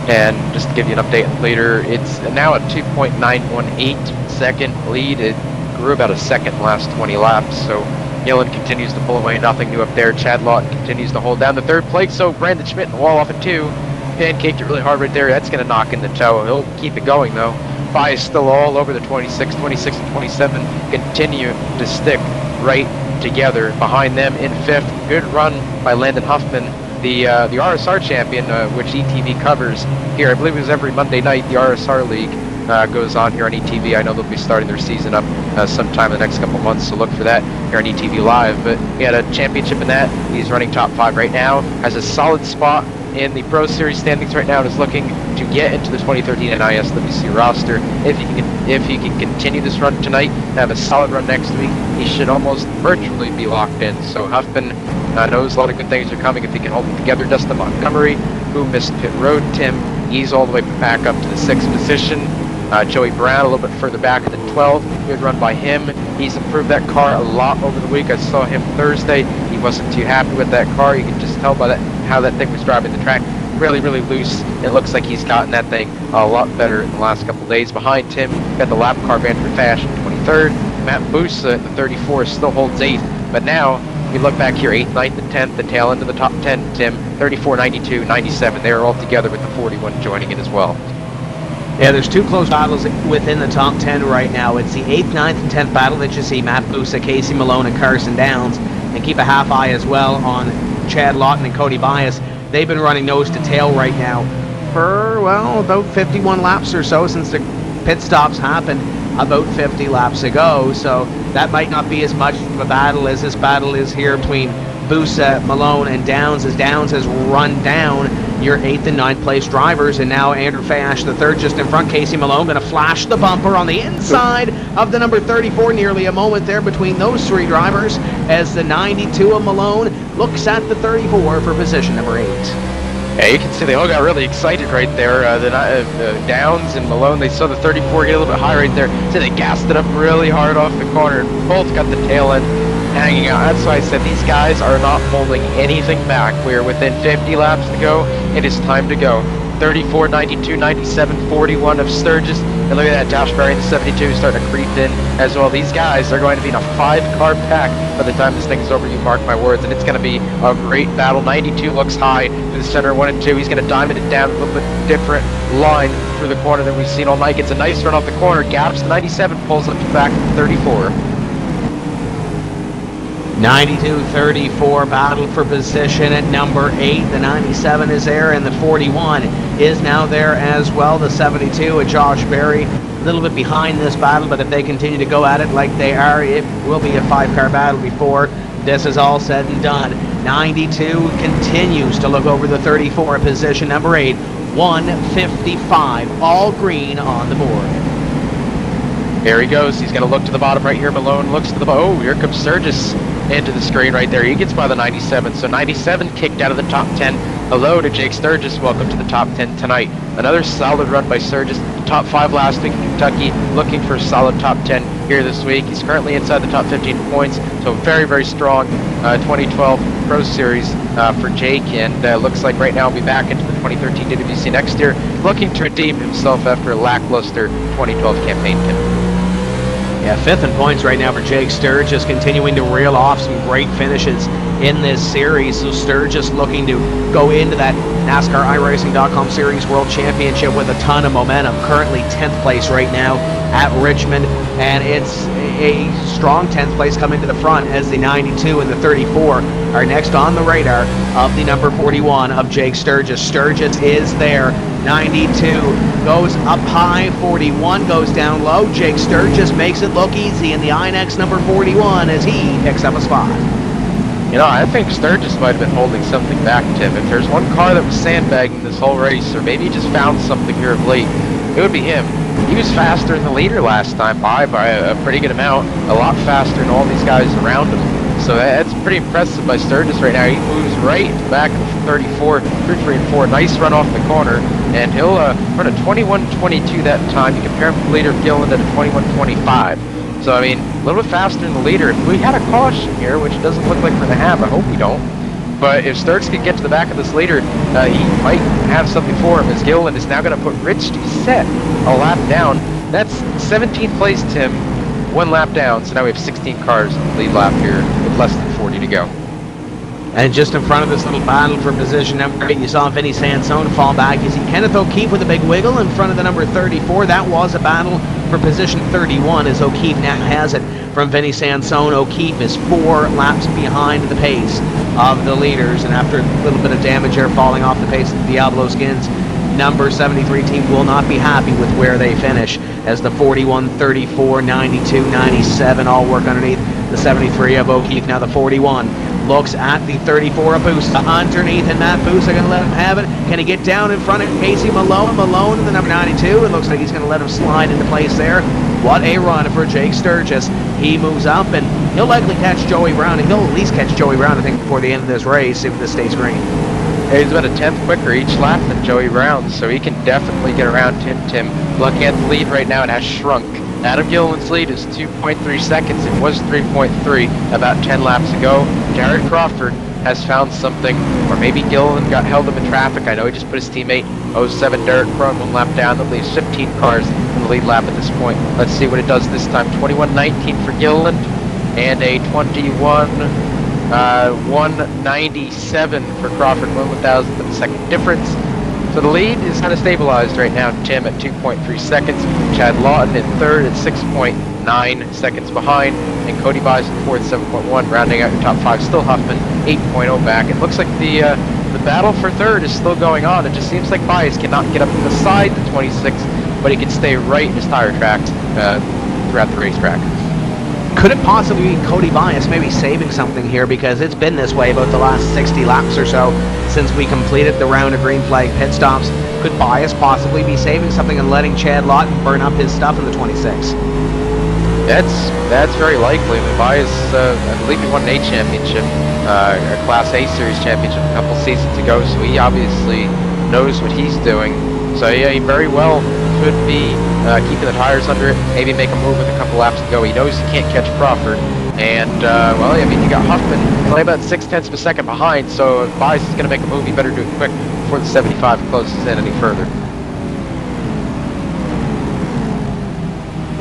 And just to give you an update later, it's now a 2.918 second lead. It grew about a second last 20 laps, so Gillen continues to pull away, nothing new up there. Chad Lawton continues to hold down the third place, so Brandon Schmidt the wall off at two. Pancaked it really hard right there. That's going to knock in the toe. He'll keep it going, though. Fi is still all over the 26, 26 and 27. Continue to stick right together. Behind them in fifth, good run by Landon Huffman, the uh, the RSR champion, uh, which ETV covers here. I believe it was every Monday night. The RSR League uh, goes on here on ETV. I know they'll be starting their season up uh, sometime in the next couple months, so look for that here on ETV Live. But he had a championship in that. He's running top five right now. Has a solid spot in the Pro Series standings right now and is looking to get into the 2013 NISWC roster. If he can, if he can continue this run tonight and have a solid run next week, he should almost virtually be locked in. So Huffman uh, knows a lot of good things are coming if he can hold it together. Dustin Montgomery, who missed pit road, Tim, he's all the way back up to the sixth position. Uh, Joey Brown a little bit further back at the 12th. Good run by him. He's improved that car a lot over the week. I saw him Thursday. He wasn't too happy with that car. You can just tell by that how that thing was driving the track. Really, really loose. It looks like he's gotten that thing a lot better in the last couple days. Behind him, got the lap car Vanford Fashion 23rd. Matt Busa the 34 still holds 8th. But now, we look back here, 8th, 9th, and 10th, the tail end of the top 10, Tim, 34, 92, 97. They are all together with the 41 joining in as well. Yeah, there's two close battles within the top 10 right now. It's the 8th, 9th, and 10th battle that you see Matt Busa, Casey Malone, and Carson Downs. and keep a half eye as well on Chad Lawton and Cody Bias. They've been running nose to tail right now for, well, about 51 laps or so since the pit stops happened about 50 laps ago. So that might not be as much of a battle as this battle is here between Busa, Malone, and Downs, as Downs has run down your eighth and ninth place drivers, and now Andrew Fayash, the third, just in front. Casey Malone going to flash the bumper on the inside of the number 34. Nearly a moment there between those three drivers as the 92 of Malone looks at the 34 for position number eight. Yeah, you can see they all got really excited right there. Uh, the, uh, Downs and Malone, they saw the 34 get a little bit high right there. So they gassed it up really hard off the corner. and Both got the tail end hanging out. That's why I said these guys are not holding anything back. We are within 50 laps to go. It is time to go. 34, 92, 97, 41 of Sturgis. And look at that, Josh Berry in the 72 starting to creep in as well. These guys are going to be in a five-car pack by the time this thing is over. You mark my words, and it's going to be a great battle. 92 looks high to the center, one and two. He's going to diamond it down a little bit different line through the corner than we've seen all night. Gets a nice run off the corner, gaps the 97, pulls up to back 34. 92-34 battle for position at number 8. The 97 is there and the 41 is now there as well. The 72 at Josh Berry a little bit behind this battle, but if they continue to go at it like they are, it will be a five-car battle before this is all said and done. 92 continues to look over the 34 at position number 8. 155, all green on the board. Here he goes. He's going to look to the bottom right here. Malone looks to the. Oh, here comes Sturgis into the screen right there. He gets by the 97. So 97 kicked out of the top 10. Hello to Jake Sturgis. Welcome to the top 10 tonight. Another solid run by Sturgis. Top 5 last week in Kentucky. Looking for a solid top 10 here this week. He's currently inside the top 15 points. So very, very strong uh, 2012 Pro Series uh, for Jake. And uh, looks like right now he'll be back into the 2013 DWC next year. Looking to redeem himself after a lackluster 2012 campaign. Yeah, fifth in points right now for Jake Sturgis, continuing to reel off some great finishes in this series. So Sturgis looking to go into that NASCAR iRacing.com Series World Championship with a ton of momentum. Currently 10th place right now at Richmond, and it's a strong 10th place coming to the front as the 92 and the 34 are next on the radar of the number 41 of Jake Sturgis. Sturgis is there. 92 goes up high, 41 goes down low. Jake Sturgis makes it look easy in the INEX number 41 as he picks up a spot. You know, I think Sturgis might have been holding something back, Tim. If there's one car that was sandbagging this whole race, or maybe he just found something here of late, it would be him. He was faster in the leader last time by by a, pretty good amount, a lot faster than all these guys around him. So that's pretty impressive by Sturgis right now. He moves right back of 34, 33 and 4. Nice run off the corner. And he'll uh, run a 21-22 that time. You compare him to the leader Gilliland at a 21-25. So, I mean, a little bit faster than the leader. If we had a caution here, which doesn't look like we're going to have, I hope we don't. But if Sturgis could get to the back of this leader, uh, he might have something for him, as Gilliland is now going to put Rich Doucette a lap down. That's 17th place, Tim, one lap down, so now we have 16 cars lead lap here with less than 40 to go. And just in front of this little battle for position number 8, you saw Vinny Sansone fall back. You see Kenneth O'Keefe with a big wiggle in front of the number 34. That was a battle for position 31 as O'Keefe now has it from Vinny Sansone. O'Keefe is four laps behind the pace of the leaders. And after a little bit of damage here falling off the pace of the Diablo Skins, number 73 team will not be happy with where they finish as the 41, 34, 92, 97 all work underneath the 73 of O'Keefe. Now the 41 looks at the 34 of Busa underneath, and Matt Busa going to let him have it. Can he get down in front of Casey Malone? Malone the number 92. It looks like he's going to let him slide into place there. What a run for Jake Sturgis. He moves up, and he'll likely catch Joey Brown. He'll at least catch Joey Brown, I think, before the end of this race if this stays green. He's about a tenth quicker each lap than Joey Brown, so he can definitely get around Tim Tim. Looking at the lead right now, it has shrunk. Adam Gilliland's lead is 2.3 seconds. It was 3.3 about 10 laps ago. Jared Crawford has found something, or maybe Gilliland got held up in traffic. I know he just put his teammate 07 Derek Crone one lap down. That leaves 15 cars in the lead lap at this point. Let's see what it does this time. 21.19 for Gilliland and a 21 uh, 197 for Crawford, one one thousandth of a second difference. So the lead is kind of stabilized right now. Tim at 2.3 seconds. Chad Lawton in third at 6.9 seconds behind. And Cody Bias in fourth, 7.1. Rounding out your top five. Still Huffman 8.0 back. It looks like the uh, the battle for third is still going on. It just seems like Bias cannot get up beside the 26, but he can stay right in his tire tracks uh, throughout the racetrack. Could it possibly be Cody Bias maybe saving something here because it's been this way about the last 60 laps or so since we completed the round of green flag pit stops? Could Bias possibly be saving something and letting Chad Lawton burn up his stuff in the 26? That's that's very likely. I mean, Bias, uh, I believe he won an A championship, uh, a Class A Series championship a couple seasons ago, so he obviously knows what he's doing. So yeah, he very well could be uh, keeping the tires under it, maybe make a move with a couple laps to go. He knows he can't catch Crawford, and uh, well, I mean, you got Huffman only about six tenths of a second behind. So if Bias is going to make a move, he better do it quick before the 75 closes in any further.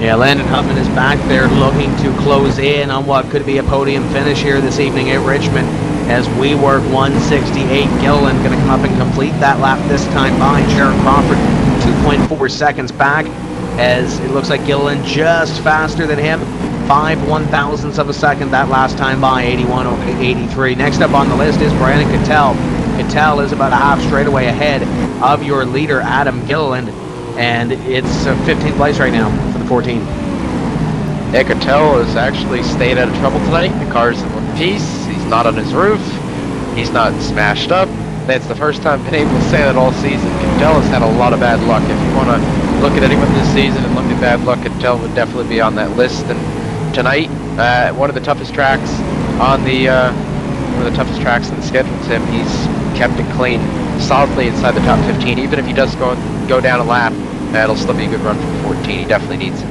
Yeah, Landon Huffman is back there looking to close in on what could be a podium finish here this evening at Richmond as we work 168. Gilliland going to come up and complete that lap this time by Jared Crawford, 2.4 seconds back as it looks like Gilliland just faster than him. Five one thousandths of a second that last time by 81 over 83. Next up on the list is Brandon Cattell. Cattell is about a half straightaway ahead of your leader Adam Gilliland and it's uh, 15th place right now for the 14. Ecatel has actually stayed out of trouble tonight. The car's in one piece. He's not on his roof. He's not smashed up. That's the first time been able to say that all season. Cattell has had a lot of bad luck. If you want to look at anyone this season and look at bad luck, Cattell would definitely be on that list. And tonight, uh, one of the toughest tracks on the uh, one of the toughest tracks in the schedule, Tim. He's kept it clean, solidly inside the top 15. Even if he does go go down a lap, that'll still be a good run for 14. He definitely needs it.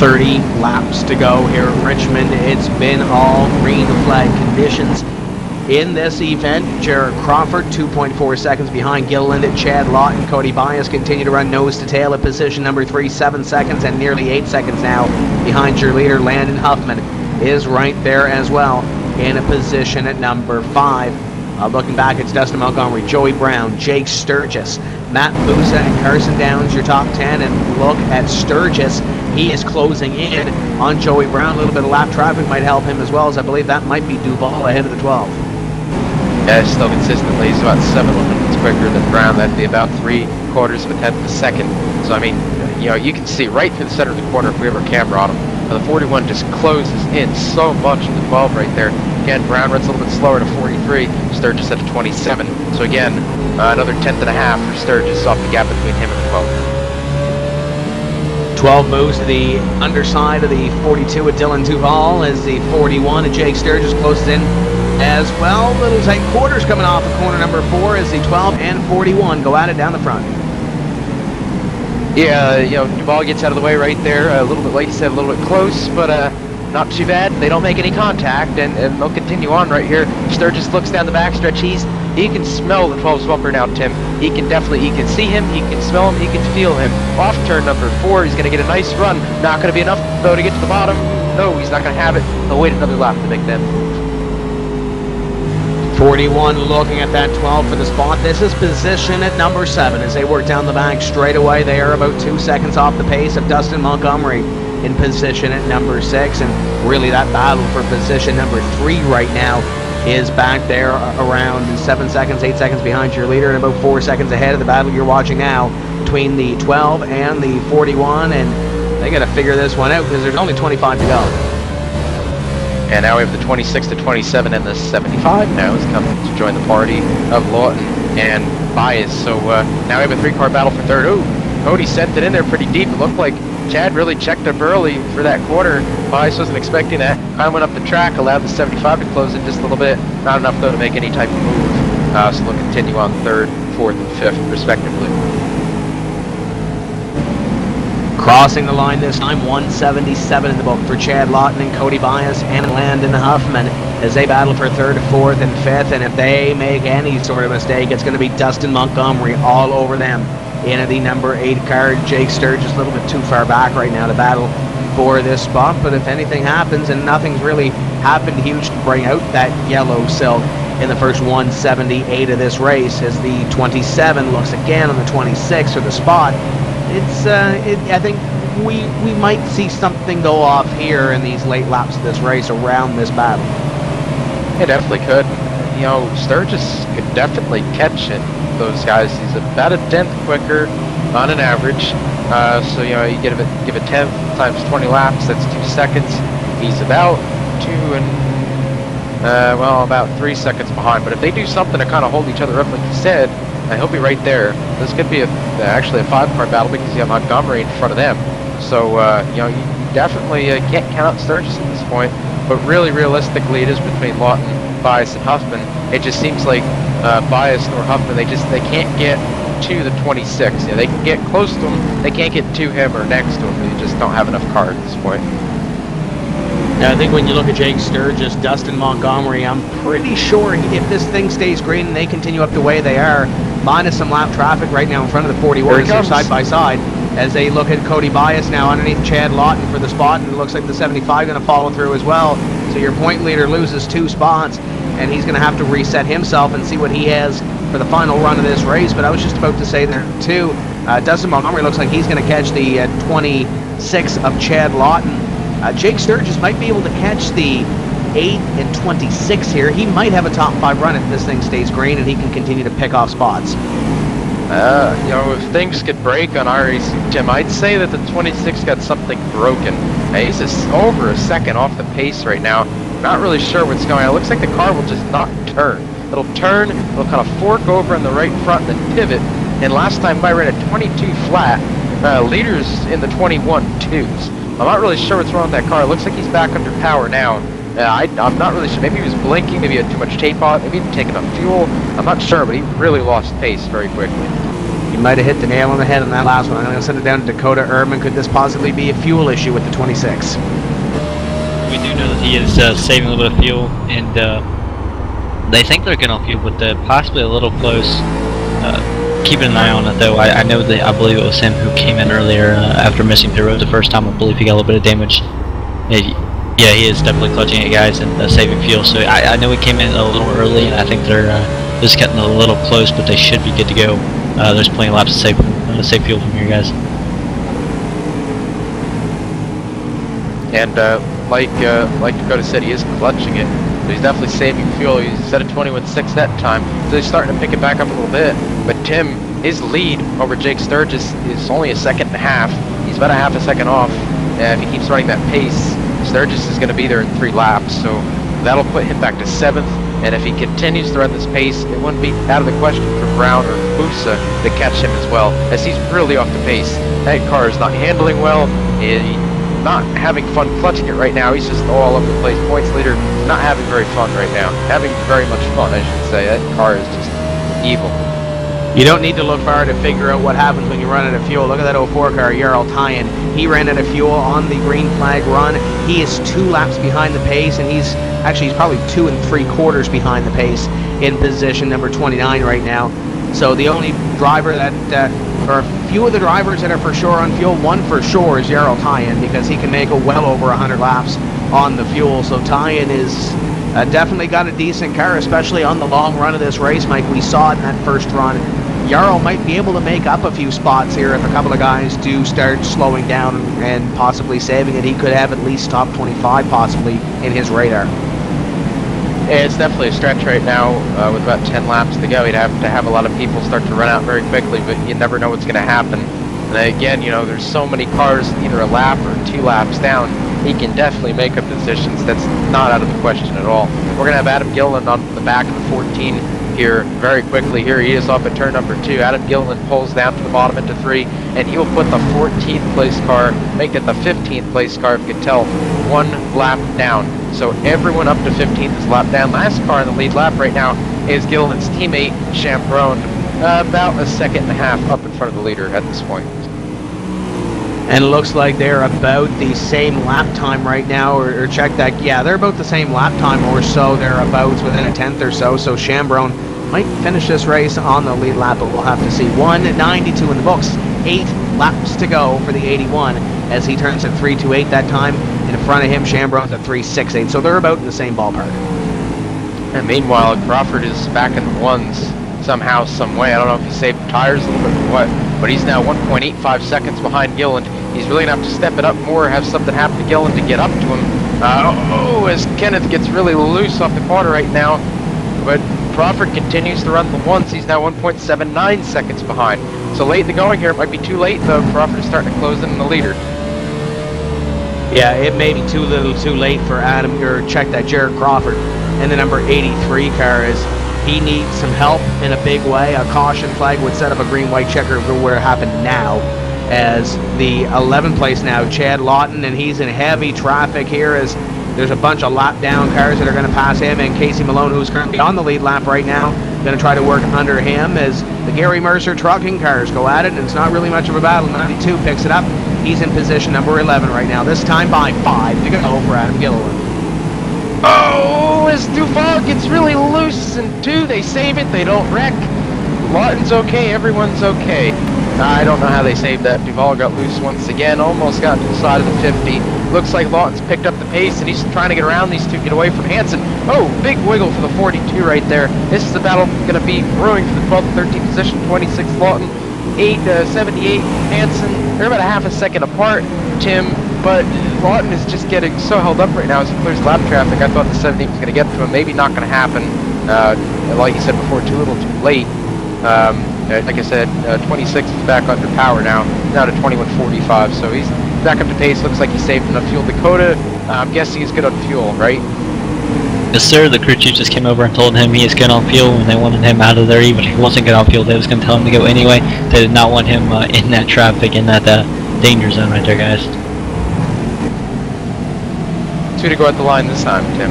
30 laps to go here at Richmond. It's been all green flag conditions. In this event, Jared Crawford, 2.4 seconds behind Gilliland. Chad Lawton, Cody Bias continue to run nose to tail at position number three, seven seconds, and nearly eight seconds now behind your leader, Landon Huffman, is right there as well in a position at number five. Uh, looking back, it's Dustin Montgomery, Joey Brown, Jake Sturgis, Matt Busa, and Carson Downs, your top 10. And look at Sturgis. He is closing in on Joey Brown. A little bit of lap traffic might help him as well, as I believe that might be Duval ahead of the 12. Yeah, still consistently. He's about seven minutes quicker than Brown. That'd be about three quarters of a tenth of a second. So, I mean, you know, you can see right through the center of the corner if we have our camera on him. The 41 just closes in so much in the 12 right there. Again, Brown runs a little bit slower to 43, Sturgis at a 27. So again, uh, another tenth and a half for Sturgis off the gap between him and the 12. 12 moves to the underside of the 42 with Dylan Duval as the 41 of Jake Sturgis closes in as well. Little tight quarters coming off of corner number four as the 12 and 41 go at it down the front. Yeah, you know, Duval gets out of the way right there. A little bit, like you said, a little bit close, but uh, not too bad. They don't make any contact, and, and they'll continue on right here. Sturgis looks down the backstretch. He's he can smell the 12 swamper now, Tim. He can definitely, he can see him, he can smell him, he can feel him. Off turn number four, he's going to get a nice run. Not going to be enough, though, to get to the bottom. No, he's not going to have it. He'll wait another lap to make move. 41 looking at that 12 for the spot. This is position at number 7 as they work down the back straight away. They are about 2 seconds off the pace of Dustin Montgomery in position at number 6. And really that battle for position number 3 right now is back there around 7 seconds, 8 seconds behind your leader and about 4 seconds ahead of the battle you're watching now between the 12 and the 41. And they got to figure this one out because there's only 25 to go. And now we have the 26 to 27 and the 75 now is coming to join the party of Lawton and Bias. So uh, now we have a three-car battle for third. Ooh, Cody sent it in there pretty deep. It looked like Chad really checked up early for that quarter. Bias wasn't expecting that. Kind of went up the track, allowed the 75 to close in just a little bit. Not enough, though, to make any type of move. Uh, so they'll continue on third, fourth, and fifth, respectively. Crossing the line this time, 177 in the book for Chad Lawton and Cody Bias and Landon Huffman as they battle for third, fourth, and fifth. And if they make any sort of mistake, it's going to be Dustin Montgomery all over them in the number eight car. Jake Sturgis a little bit too far back right now to battle for this spot. But if anything happens, and nothing's really happened huge to bring out that yellow silk, in the first 178 of this race as the 27 looks again on the 26 for the spot. It's, uh, it, I think we we might see something go off here in these late laps of this race around this battle. It definitely could. You know, Sturgis could definitely catch it. Those guys, he's about a tenth quicker on an average. Uh, so you know, you give it give a tenth times 20 laps. That's two seconds. He's about two and uh, well, about three seconds behind. But if they do something to kind of hold each other up, like you said, he'll be right there. This could be a, actually a five-car battle because you have Montgomery in front of them. So uh, you know, you definitely uh, can't count Sturgis at this point. But really, realistically, it is between Lawton, Bias, and Huffman. It just seems like uh, Bias or Huffman, they just they can't get to the 26. You know, they can get close to him, they can't get to him or next to him. They just don't have enough cars at this point. And I think when you look at Jake Sturgis, Dustin Montgomery, I'm pretty sure if this thing stays green and they continue up the way they are, minus some lap traffic right now in front of the 41s, they're side by side. As they look at Cody Bias now underneath Chad Lawton for the spot, and it looks like the 75 going to follow through as well. So your point leader loses two spots, and he's going to have to reset himself and see what he has for the final run of this race. But I was just about to say there too, uh, Dustin Montgomery looks like he's going to catch the uh, 26 of Chad Lawton. Uh, Jake Sturgis might be able to catch the 8 and 26 here. He might have a top 5 run if this thing stays green and he can continue to pick off spots. Uh, you know, if things could break on our AC, Jim, I'd say that the 26 got something broken. He's just over a second off the pace right now. Not really sure what's going on. It looks like the car will just not turn. It'll turn, it'll kind of fork over in the right front and then pivot. And last time I ran a 22 flat, uh, leaders in the 21 twos. I'm not really sure what's wrong with that car. It looks like he's back under power now. Uh, I, am not really sure. Maybe he was blinking. Maybe he had too much tape on. Maybe he didn't take enough fuel. I'm not sure, but he really lost pace very quickly. He might have hit the nail on the head on that last one. I'm going to send it down to Dakota Urban. Could this possibly be a fuel issue with the 26? We do know that he is uh, saving a little bit of fuel, and uh, they think they're getting off fuel, but they're possibly a little close. Uh, keeping an eye on it though. I, I know that I believe it was him who came in earlier uh, after missing pit road the first time. I believe he got a little bit of damage. Yeah, yeah he is definitely clutching it, guys, and uh, saving fuel. So I, I know he came in a little early, and I think they're uh, just getting a little close, but they should be good to go. Uh, there's plenty of laps to save, uh, save fuel from here, guys. And uh, like uh, like Dakota said, he is clutching it. He's definitely saving fuel. He's at a 21.6 that time, so he's starting to pick it back up a little bit. But Tim, his lead over Jake Sturgis is only a second and a half. He's about a half a second off. And if he keeps running that pace, Sturgis is going to be there in three laps. So that'll put him back to seventh. And if he continues to run this pace, it wouldn't be out of the question for Brown or Busa to catch him as well, as he's really off the pace. That car is not handling well. He, not having fun clutching it right now. He's just all over the place. Points leader, not having very fun right now. Having very much fun, I should say. That car is just evil. You don't need to look far to figure out what happens when you run out of fuel. Look at that 04 car, Jarl Teien. He ran out of fuel on the green flag run. He is two laps behind the pace, and he's actually he's probably two and three quarters behind the pace in position number 29 right now. So the only driver that, uh, or a few of the drivers that are for sure on fuel, one for sure is Jarl Teien because he can make a well over 100 laps on the fuel. So Teien is uh, definitely got a decent car, especially on the long run of this race, Mike. We saw it in that first run. Jarl might be able to make up a few spots here if a couple of guys do start slowing down and possibly saving it. He could have at least top 25 possibly in his radar. It's definitely a stretch right now uh, with about 10 laps to go. He'd have to have a lot of people start to run out very quickly, but you never know what's going to happen. And again, you know, there's so many cars either a lap or two laps down. He can definitely make up positions. That's not out of the question at all. We're going to have Adam Gilliland on the back of the 14 here very quickly. Here he is off at turn number two. Adam Gilliland pulls down to the bottom into three, and he will put the 14th place car, make it the 15th place car, if you can tell, one lap down. So everyone up to 15th is lap down. Last car in the lead lap right now is Gilliland's teammate, Chambrone, about a second and a half up in front of the leader at this point. And it looks like they're about the same lap time right now, or, or, check that. Yeah, they're about the same lap time or so. They're about within a tenth or so. So Chambrone might finish this race on the lead lap, but we'll have to see. 192 in the books. Eight laps to go for the 81 as he turns at 328 that time. In front of him, Chambrone's at 368. So they're about in the same ballpark. And meanwhile, Crawford is back in the ones somehow, some way. I don't know if he saved tires a little bit or what, but he's now 1.85 seconds behind Gilliland. He's really gonna have to step it up more, have something happen to Gilliland to get up to him. Uh, oh, as Kenneth gets really loose off the corner right now, but Crawford continues to run the ones. He's now 1.79 seconds behind. So late in the going here, it might be too late though. Crawford is starting to close in on the leader. Yeah, it may be too little too late for Adam, or check that Jared Crawford in the number 83 car is he needs some help in a big way. A caution flag would set up a green-white checker if it were to happen now. As the 11th place now, Chad Lawton, and he's in heavy traffic here as there's a bunch of lap down cars that are going to pass him, and Casey Malone, who's currently on the lead lap right now, going to try to work under him as the Gary Mercer trucking cars go at it, and it's not really much of a battle. 92 picks it up. He's in position number 11 right now, this time by five to go for Adam Gilliland. Oh, as Duval gets really loose in two, they save it, they don't wreck. Lawton's okay, everyone's okay. I don't know how they saved that. Duval got loose once again, almost got to the side of the 50. Looks like Lawton's picked up the pace and he's trying to get around these two, get away from Hansen. Oh, big wiggle for the 42 right there. This is the battle going to be brewing for the 12th 13th position. 26 Lawton, 8 uh, 78 Hansen. They're about a half a second apart, Tim, but Lawton is just getting so held up right now as he clears lap traffic. I thought the 17 was going to get to him. Maybe not going to happen. Uh, like you said before, too little, too late. Um, uh, like I said, uh, 26 is back under power now, now to 21.45, so he's back up to pace. Looks like he saved enough fuel. Dakota, uh, I'm guessing he's good on fuel, right? Yes, sir. The crew chief just came over and told him he is good on fuel and they wanted him out of there. Even if he wasn't good on fuel, they was going to tell him to go anyway. They did not want him uh, in that traffic, in that uh, danger zone right there, guys. Two to go at the line this time, Tim.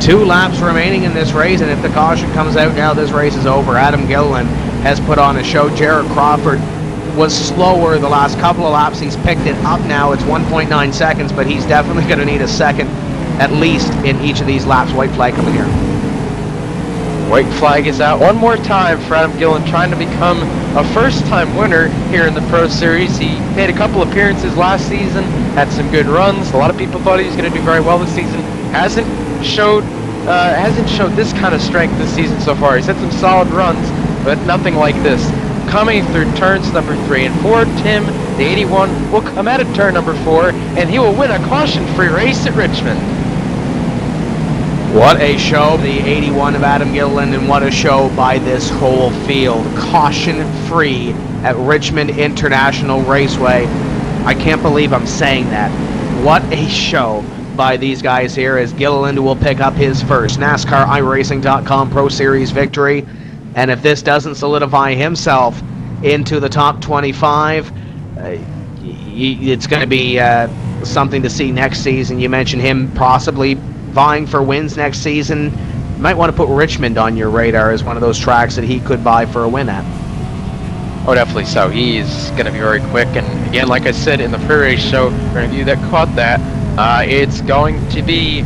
Two laps remaining in this race, and if the caution comes out now, this race is over. Adam Gilliland has put on a show. Jared Crawford was slower the last couple of laps. He's picked it up now. It's 1.9 seconds, but he's definitely going to need a second at least in each of these laps. White flag coming here. White flag is out one more time for Adam Gillen, trying to become a first-time winner here in the Pro Series. He made a couple appearances last season, had some good runs. A lot of people thought he was going to do very well this season. Hasn't showed uh, hasn't showed this kind of strength this season so far. He's had some solid runs, but nothing like this. Coming through turns number three and four, Tim, the 81, will come out of turn number four, and he will win a caution-free race at Richmond. What a show, the 81 of Adam Gilliland, and what a show by this whole field. Caution free at Richmond International Raceway. I can't believe I'm saying that. What a show by these guys here as Gilliland will pick up his first NASCAR iRacing.com Pro Series victory. And if this doesn't solidify himself into the top 25, uh, it's going to be uh, something to see next season. You mentioned him possibly vying for wins next season. You might want to put Richmond on your radar as one of those tracks that he could buy for a win at. Oh, definitely so. He's going to be very quick. And again, like I said in the pre-race show, for any of you that caught that, uh, it's going to be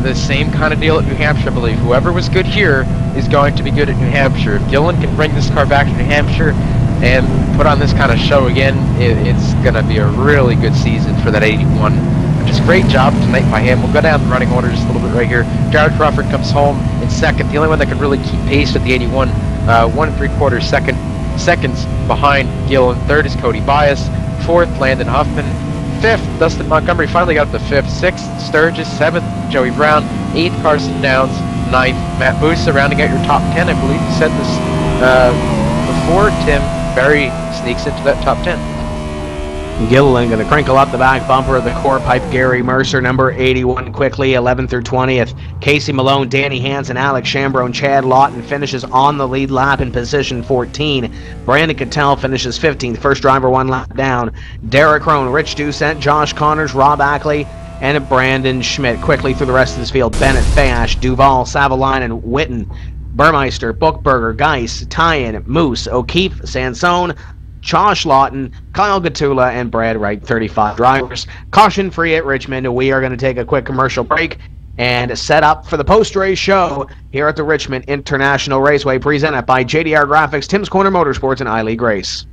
the same kind of deal at New Hampshire, I believe. Whoever was good here is going to be good at New Hampshire. If Gillen can bring this car back to New Hampshire and put on this kind of show again, it, it's going to be a really good season for that 81. Just great job tonight by him. We'll go down the running order just a little bit right here. Jared Crawford comes home in second. The only one that can really keep pace with the 81. Uh, one and three quarters second seconds behind Gillen. Third is Cody Bias. Fourth, Landon Huffman. Fifth, Dustin Montgomery finally got up to fifth. Sixth, Sturgis. Seventh, Joey Brown. Eighth, Carson Downs. Ninth, Matt Busa, rounding out your top ten. I believe you said this uh, before, Tim. Barry sneaks into that top ten. Gilliland going to crinkle up the back bumper of the core pipe. Gary Mercer, number 81, quickly 11th through 20th. Casey Malone, Danny Hansen, Alex Chambrone, Chad Lawton finishes on the lead lap in position 14. Brandon Cattell finishes 15th. First driver one lap down. Derek Crone, Rich Doucette, Josh Connors, Rob Ackley, and Brandon Schmidt. Quickly through the rest of this field. Bennett, Fash, Duval, Savolainen, Witten, Burmeister, Bookberger, Geis, Teien, Moose, O'Keefe, Sansone, Josh Lawton, Kyle Gatula, and Brad Wright, 35 drivers. Caution free at Richmond. We are going to take a quick commercial break and set up for the post race show here at the Richmond International Raceway, presented by JDR Graphics, Tim's Corner Motorsports, and iLeague Grace.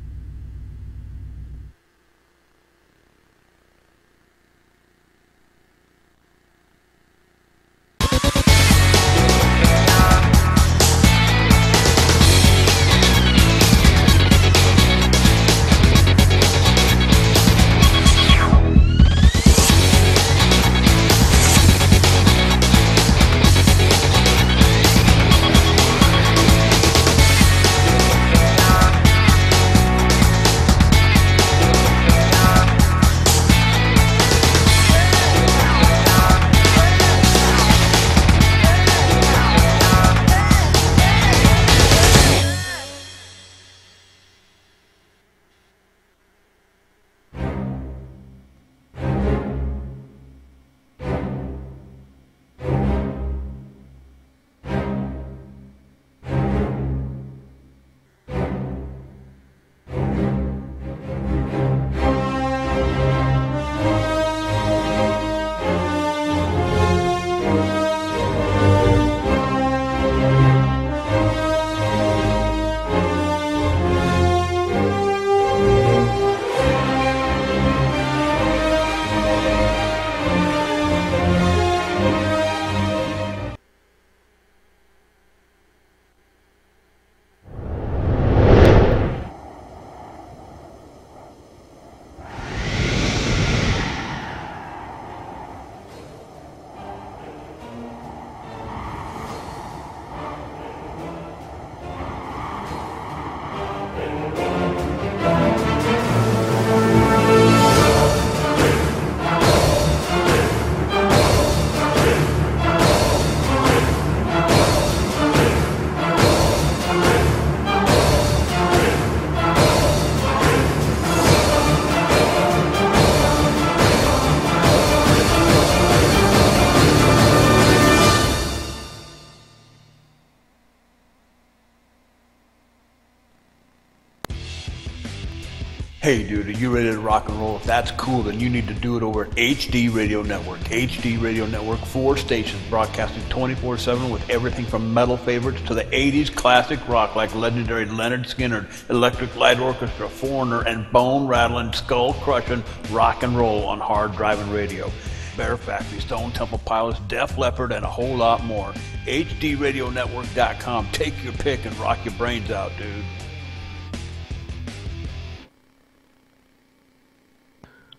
Hey, dude, are you ready to rock and roll? If that's cool, then you need to do it over at HD Radio Network. HD Radio Network, four stations broadcasting 24 7 with everything from metal favorites to the 80s classic rock like legendary Lynyrd Skynyrd, Electric Light Orchestra, Foreigner, and bone rattling, skull crushing rock and roll on hard driving radio. Fear Factory, Stone Temple Pilots, Def Leppard, and a whole lot more. HDRadionetwork.com. Take your pick and rock your brains out, dude.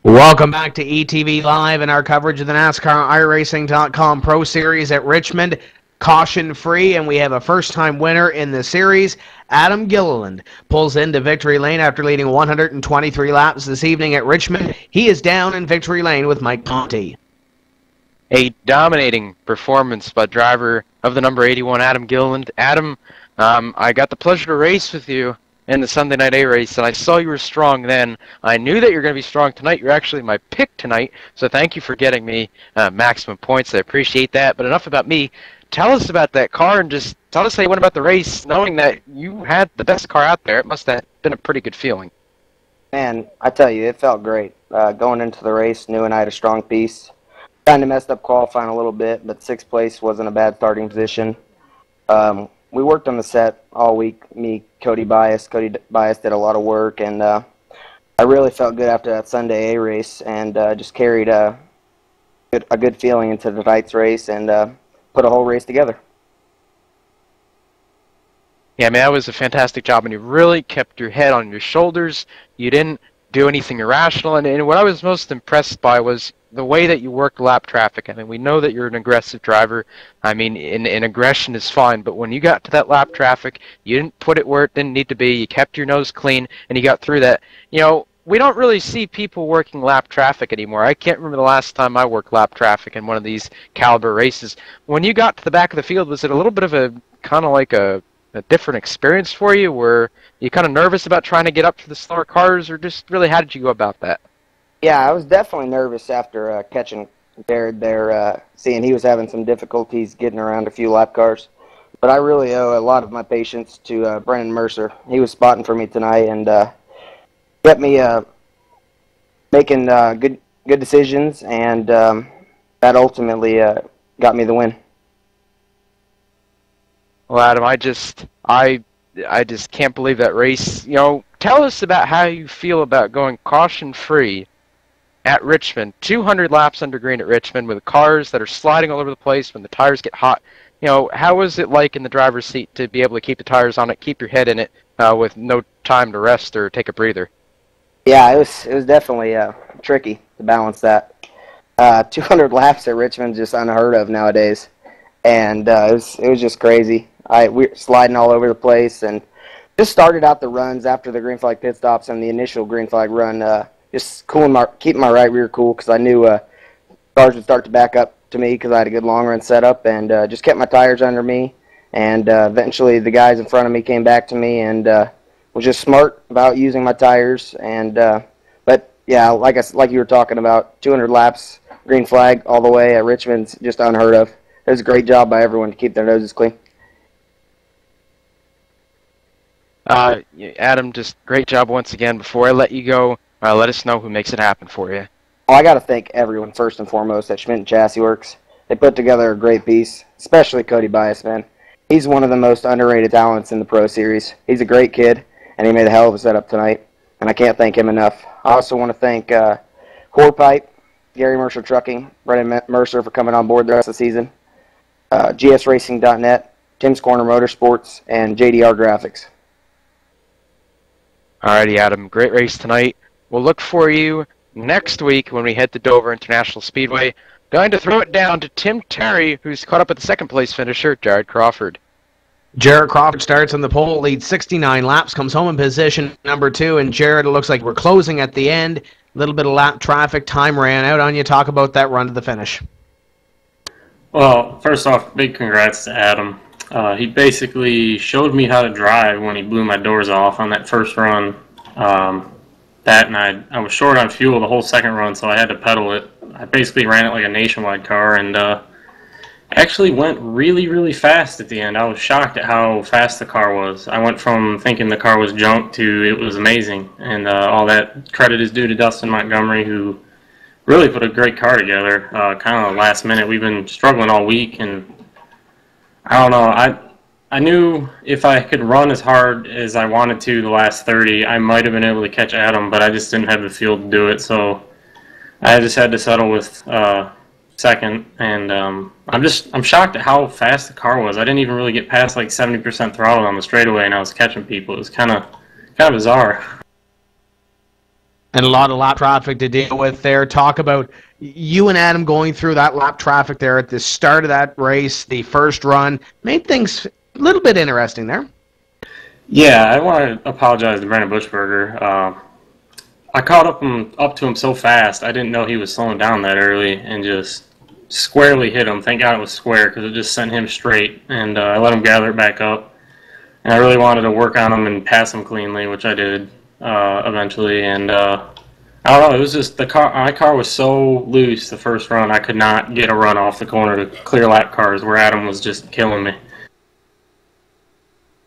Welcome back to ETV Live and our coverage of the NASCAR iRacing.com Pro Series at Richmond. Caution free, and we have a first time winner in the series. Adam Gilliland pulls into victory lane after leading 123 laps this evening at Richmond. He is down in victory lane with Mike Conti. A dominating performance by driver of the number 81, Adam Gilliland. Adam, um, I got the pleasure to race with you in the Sunday night A race, and I saw you were strong then. I knew that you're going to be strong tonight. You're actually my pick tonight, so thank you for getting me uh, maximum points. I appreciate that. But enough about me. Tell us about that car and just tell us how you went about the race, knowing that you had the best car out there. It must have been a pretty good feeling. Man, I tell you, it felt great. Uh, going into the race, knew and I had a strong piece. Kind of messed up qualifying a little bit, but sixth place wasn't a bad starting position. Um, we worked on the set all week. Me, Cody Bias, Cody Bias did a lot of work, and uh, I really felt good after that Sunday A race, and uh, just carried a good, a good feeling into the tonight's race, and uh, put a whole race together. Yeah, man, that was a fantastic job, and you really kept your head on your shoulders. You didn't do anything irrational, and, and what I was most impressed by was the way that you work lap traffic. I mean, we know that you're an aggressive driver. I mean, in, in aggression is fine, but when you got to that lap traffic, you didn't put it where it didn't need to be. You kept your nose clean, and you got through that. You know, we don't really see people working lap traffic anymore. I can't remember the last time I worked lap traffic in one of these caliber races. When you got to the back of the field, was it a little bit of a kind of like a, a different experience for you? Were you kind of nervous about trying to get up to the slower cars, or just really how did you go about that? Yeah, I was definitely nervous after uh, catching Jared there, uh, seeing he was having some difficulties getting around a few lap cars. But I really owe a lot of my patience to uh, Brendan Mercer. He was spotting for me tonight and uh, kept me uh, making uh, good good decisions, and um, that ultimately uh, got me the win. Well, Adam, I just I I just can't believe that race. You know, tell us about how you feel about going caution free at Richmond, 200 laps under green at Richmond with cars that are sliding all over the place when the tires get hot. You know, how was it like in the driver's seat to be able to keep the tires on it, keep your head in it, uh, with no time to rest or take a breather? Yeah, it was it was definitely uh, tricky to balance that. Uh, 200 laps at Richmond is just unheard of nowadays, and uh, it was it was just crazy. I we were sliding all over the place, and just started out the runs after the green flag pit stops and the initial green flag run. Uh, just cooling my keeping my right rear cool because I knew uh, cars would start to back up to me because I had a good long run setup, and uh, just kept my tires under me. And uh, eventually, the guys in front of me came back to me, and uh, was just smart about using my tires. And uh, but yeah, like I like you were talking about, 200 laps, green flag all the way at Richmond's just unheard of. It was a great job by everyone to keep their noses clean. Uh, Adam, just great job once again. Before I let you go, uh, let us know who makes it happen for you. Well, I got to thank everyone first and foremost at Schmidt and Chassis Works. They put together a great piece, especially Cody Bias, man. He's one of the most underrated talents in the Pro Series. He's a great kid, and he made a hell of a setup tonight, and I can't thank him enough. I also want to thank uh, Horpipe, Gary Mercer Trucking, Brendan Mercer for coming on board the rest of the season, uh, GSRacing.net, Tim's Corner Motorsports, and JDR Graphics. Alrighty, Adam. Great race tonight. We'll look for you next week when we head to Dover International Speedway. Going to throw it down to Tim Terry, who's caught up with the second place finisher, Jared Crawford. Jared Crawford starts on the pole, leads 69 laps, comes home in position number two, and Jared, it looks like we're closing at the end. A little bit of lap traffic, time ran out on you. Talk about that run to the finish. Well, first off, big congrats to Adam. Uh, he basically showed me how to drive when he blew my doors off on that first run. Um, that and I, I was short on fuel the whole second run, so I had to pedal it. I basically ran it like a nationwide car, and uh, actually went really, really fast at the end. I was shocked at how fast the car was. I went from thinking the car was junk to it was amazing, and uh, all that credit is due to Dustin Montgomery, who really put a great car together. Uh, kind of last minute. We've been struggling all week, and I don't know. I I knew if I could run as hard as I wanted to the last 30, I might have been able to catch Adam, but I just didn't have the fuel to do it. So I just had to settle with uh, second, and um, I'm just I'm shocked at how fast the car was. I didn't even really get past like 70% throttle on the straightaway, and I was catching people. It was kind of kind of bizarre. and a lot of lap traffic to deal with there. Talk about you and Adam going through that lap traffic there at the start of that race, the first run, made things little bit interesting there. Yeah, I want to apologize to Brandon Bushberger. Uh, I caught up him up to him so fast, I didn't know he was slowing down that early, and just squarely hit him. Thank God it was square because it just sent him straight, and uh, I let him gather it back up. And I really wanted to work on him and pass him cleanly, which I did uh, eventually. And uh, I don't know, it was just the car. My car was so loose the first run, I could not get a run off the corner to clear lap cars, where Adam was just killing me.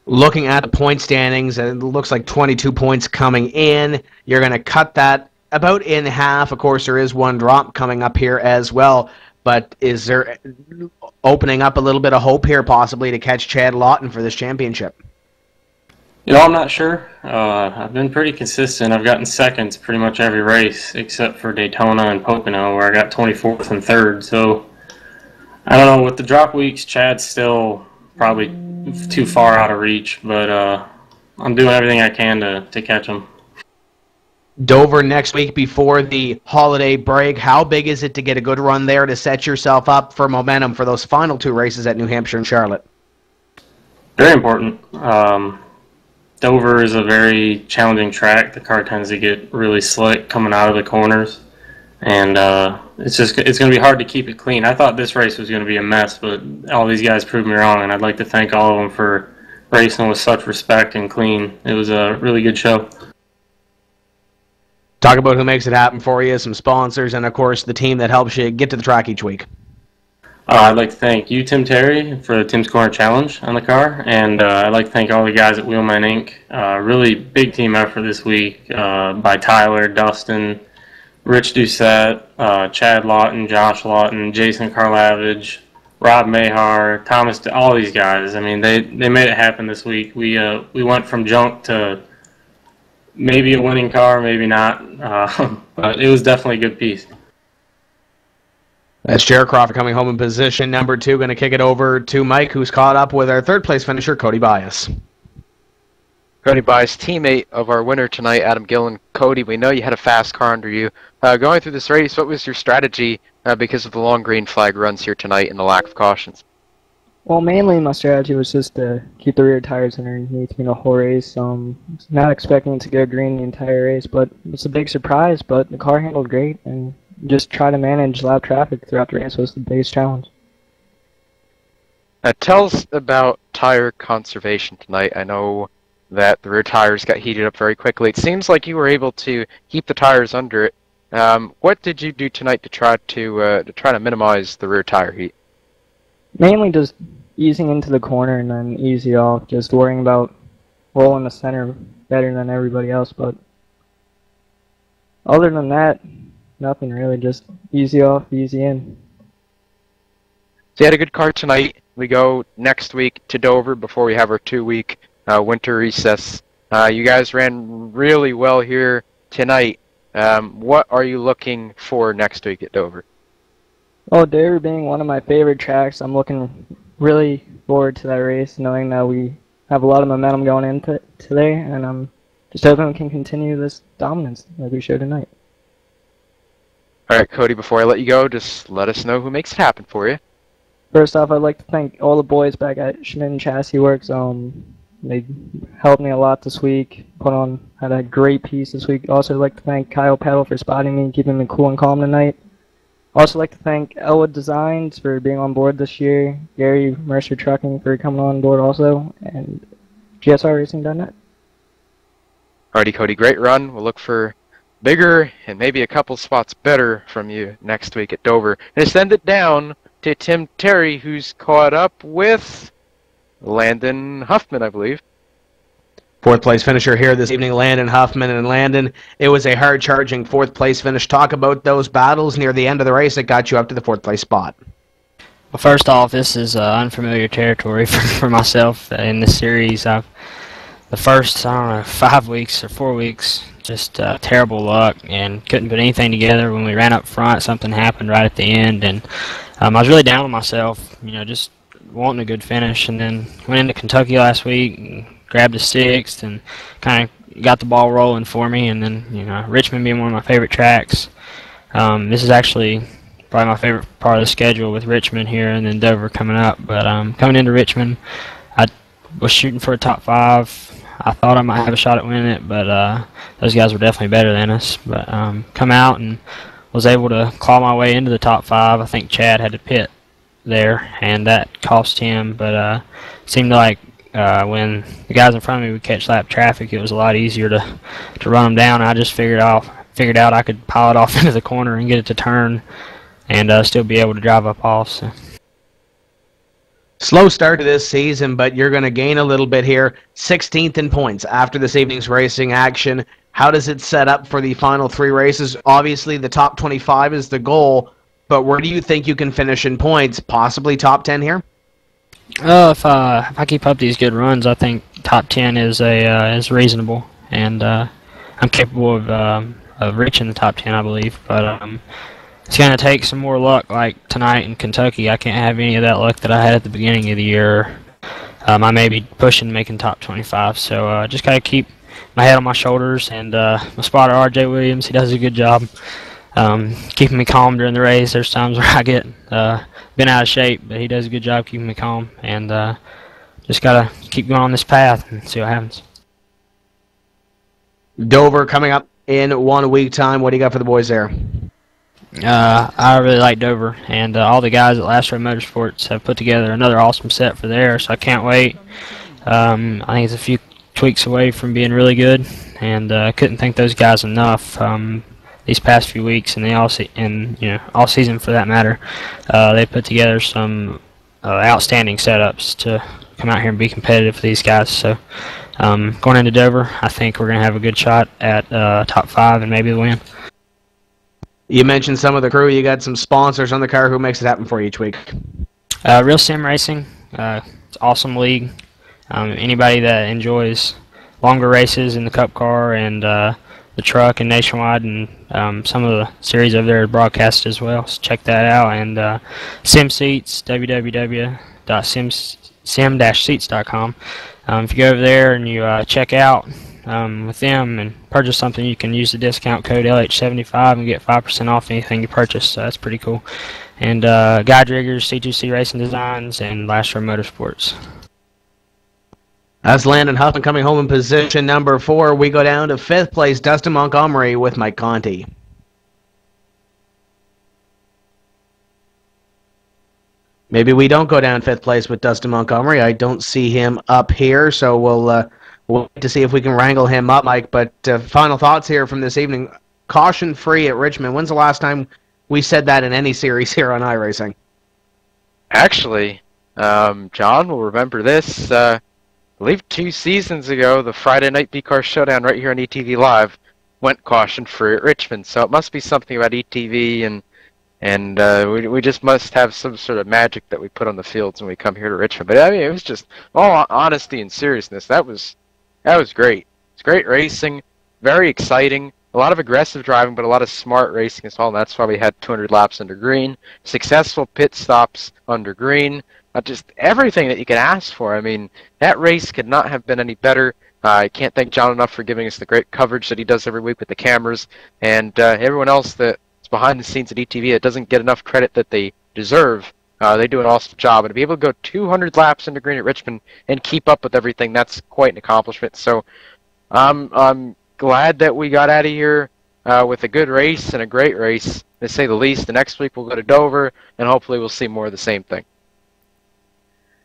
Looking at the point standings, it looks like 22 points coming in. You're going to cut that about in half. Of course, there is one drop coming up here as well. But is there opening up a little bit of hope here, possibly, to catch Chad Lawton for this championship? You know, I'm not sure. Uh, I've been pretty consistent. I've gotten seconds pretty much every race except for Daytona and Pocono, where I got 24th and third. So I don't know. With the drop weeks, Chad's still probably too far out of reach, but uh, I'm doing everything I can to, to catch them. Dover next week before the holiday break. How big is it to get a good run there to set yourself up for momentum for those final two races at New Hampshire and Charlotte? Very important. Um, Dover is a very challenging track. The car tends to get really slick coming out of the corners, and uh, it's just it's going to be hard to keep it clean. I thought this race was going to be a mess, but all these guys proved me wrong, and I'd like to thank all of them for racing with such respect and clean. It was a really good show. Talk about who makes it happen for you, some sponsors, and of course the team that helps you get to the track each week. Uh, I'd like to thank you, Tim Terry, for the Tim's Corner Challenge on the car, and uh, I'd like to thank all the guys at Wheelman Inc. Uh, really big team effort this week uh, by Tyler, Dustin, Rich Doucette, uh, Chad Lawton, Josh Lawton, Jason Karlavage, Rob Mahar, Thomas, all these guys. I mean, they, they made it happen this week. We uh, we went from junk to maybe a winning car, maybe not, uh, but it was definitely a good piece. That's Jared Crawford coming home in position number two. Going to kick it over to Mike, who's caught up with our third place finisher, Cody Bias. Cody Bias, teammate of our winner tonight, Adam Gillen. Cody, we know you had a fast car under you. Uh, going through this race, what was your strategy uh, because of the long green flag runs here tonight and the lack of cautions? Well, mainly my strategy was just to keep the rear tires underneath me the whole race. Um, not expecting to go green the entire race, but it's a big surprise. But the car handled great, and just try to manage lap traffic throughout the race was the biggest challenge. Uh, tell us about tire conservation tonight. I know that the rear tires got heated up very quickly. It seems like you were able to keep the tires under it. Um, what did you do tonight to try to uh, to try to minimize the rear tire heat? Mainly just easing into the corner and then easy off, just worrying about rolling the center better than everybody else. But other than that, nothing really. Just easy off, easy in. So you had a good car tonight. We go next week to Dover before we have our two-week uh, winter recess. Uh, you guys ran really well here tonight. Um, what are you looking for next week at Dover? Oh, Dover being one of my favorite tracks, I'm looking really forward to that race, knowing that we have a lot of momentum going into today, and I'm just hoping we can continue this dominance like we showed tonight. All right, Cody. Before I let you go, just let us know who makes it happen for you. First off, I'd like to thank all the boys back at Schmidt and Chassis Works. Um, they helped me a lot this week. Put on had a great piece this week. Also, like to thank Kyle Peddle for spotting me, keeping me cool and calm tonight. Also, like to thank Elwood Designs for being on board this year. Gary Mercer Trucking for coming on board also, and GSRRacing.net. Alrighty, Cody. Great run. We'll look for bigger and maybe a couple spots better from you next week at Dover. And send it down to Tim Terry, who's caught up with Landon Huffman, I believe. Fourth place finisher here this evening, Landon Huffman. And Landon, it was a hard charging fourth place finish. Talk about those battles near the end of the race that got you up to the fourth place spot. Well, first off, this is uh, unfamiliar territory for, for myself in this series. I've the first I don't know five weeks or four weeks, just uh, terrible luck and couldn't put anything together. When we ran up front, something happened right at the end, and um, I was really down on myself. You know, just wanting a good finish, and then went into Kentucky last week and grabbed a sixth and kind of got the ball rolling for me. And then you know, Richmond being one of my favorite tracks. Um, this is actually probably my favorite part of the schedule with Richmond here and then Dover coming up. But um, coming into Richmond, I was shooting for a top five. I thought I might have a shot at winning it, but uh, those guys were definitely better than us. But um, come out and was able to claw my way into the top five. I think Chad had to pit there, and that cost him. But uh, seemed like uh, when the guys in front of me would catch lap traffic, it was a lot easier to to run them down. I just figured out figured out I could pile it off into the corner and get it to turn, and uh, still be able to drive up off. So. Slow start to this season, but you're going to gain a little bit here. 16th in points after this evening's racing action. How does it set up for the final three races? Obviously, the top 25 is the goal, but where do you think you can finish in points? Possibly top 10 here? Uh, if, uh, if I keep up these good runs, I think top 10 is a uh, is reasonable, and uh, I'm capable of um, of reaching the top 10, I believe. But um, it's going to take some more luck like tonight in Kentucky. I can't have any of that luck that I had at the beginning of the year. Um, I may be pushing making top 25, so uh, just got to keep my head on my shoulders. And uh, my spotter, R.J. Williams, he does a good job um, keeping me calm during the race. There's times where I get uh, been out of shape, but he does a good job keeping me calm. And uh, just got to keep going on this path and see what happens. Dover coming up in one week time. What do you got for the boys there? Uh, I really like Dover, and uh, all the guys at Last Row Motorsports have put together another awesome set for there. So I can't wait. Um, I think it's a few tweaks away from being really good, and uh, couldn't thank those guys enough. Um, these past few weeks, and they all se- and you know all season for that matter, uh, they put together some uh, outstanding setups to come out here and be competitive for these guys. So um, going into Dover, I think we're gonna have a good shot at uh, top five and maybe the win. You mentioned some of the crew. You got some sponsors on the car. Who makes it happen for you each week? Uh, Real Sim Racing, uh, it's awesome league. Um, anybody that enjoys longer races in the Cup car and uh, the truck and nationwide, and um, some of the series over there are broadcast as well. So check that out. And uh, Sim Seats, www.sim-seats.com. Um, if you go over there and you uh, check out um, with them and purchase something, you can use the discount code LH75 and get 5% off anything you purchase. So that's pretty cool. And uh, Guide Riggers, C2C Racing Designs, and Last Row Motorsports. That's Landon Huffman coming home in position number four. We go down to fifth place, Dustin Montgomery with Mike Conti. Maybe we don't go down fifth place with Dustin Montgomery. I don't see him up here, so we'll uh, we'll wait to see if we can wrangle him up, Mike. But uh, final thoughts here from this evening. Caution free at Richmond. When's the last time we said that in any series here on iRacing? Actually, um, John will remember this. Uh, I believe two seasons ago, the Friday Night B-Car Showdown right here on ETV Live went caution free at Richmond. So it must be something about ETV and and uh, we we just must have some sort of magic that we put on the fields when we come here to Richmond. But I mean, it was just all honesty and seriousness. That was that was great. It's great racing, very exciting. A lot of aggressive driving, but a lot of smart racing as well. And that's why we had 200 laps under green, successful pit stops under green, just everything that you could ask for. I mean, that race could not have been any better. Uh, I can't thank John enough for giving us the great coverage that he does every week with the cameras, and uh, everyone else that's behind the scenes at ETV that doesn't get enough credit that they deserve. Uh, they do an awesome job, and to be able to go 200 laps into green at Richmond and keep up with everything, that's quite an accomplishment. So um, I'm glad that we got out of here uh, with a good race and a great race, to say the least. The next week we'll go to Dover, and hopefully we'll see more of the same thing.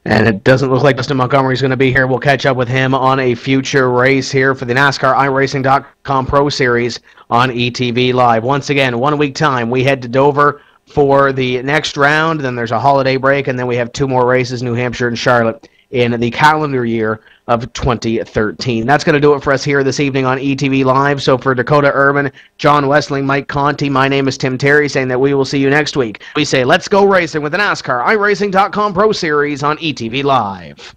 And it doesn't look like Montgomery is going to be here. We'll catch up with him on a future race here for the NASCAR iRacing.com Pro Series on ETV Live. Once again, one week time, we head to Dover for the next round. Then there's a holiday break, and then we have two more races, New Hampshire and Charlotte, in the calendar year of 2013. That's going to do it for us here this evening on ETV Live. So for Dakota Urban, John Westling, Mike Conti, my name is Tim Terry, saying that we will see you next week. We say let's go racing with the NASCAR iRacing.com Pro Series on ETV Live.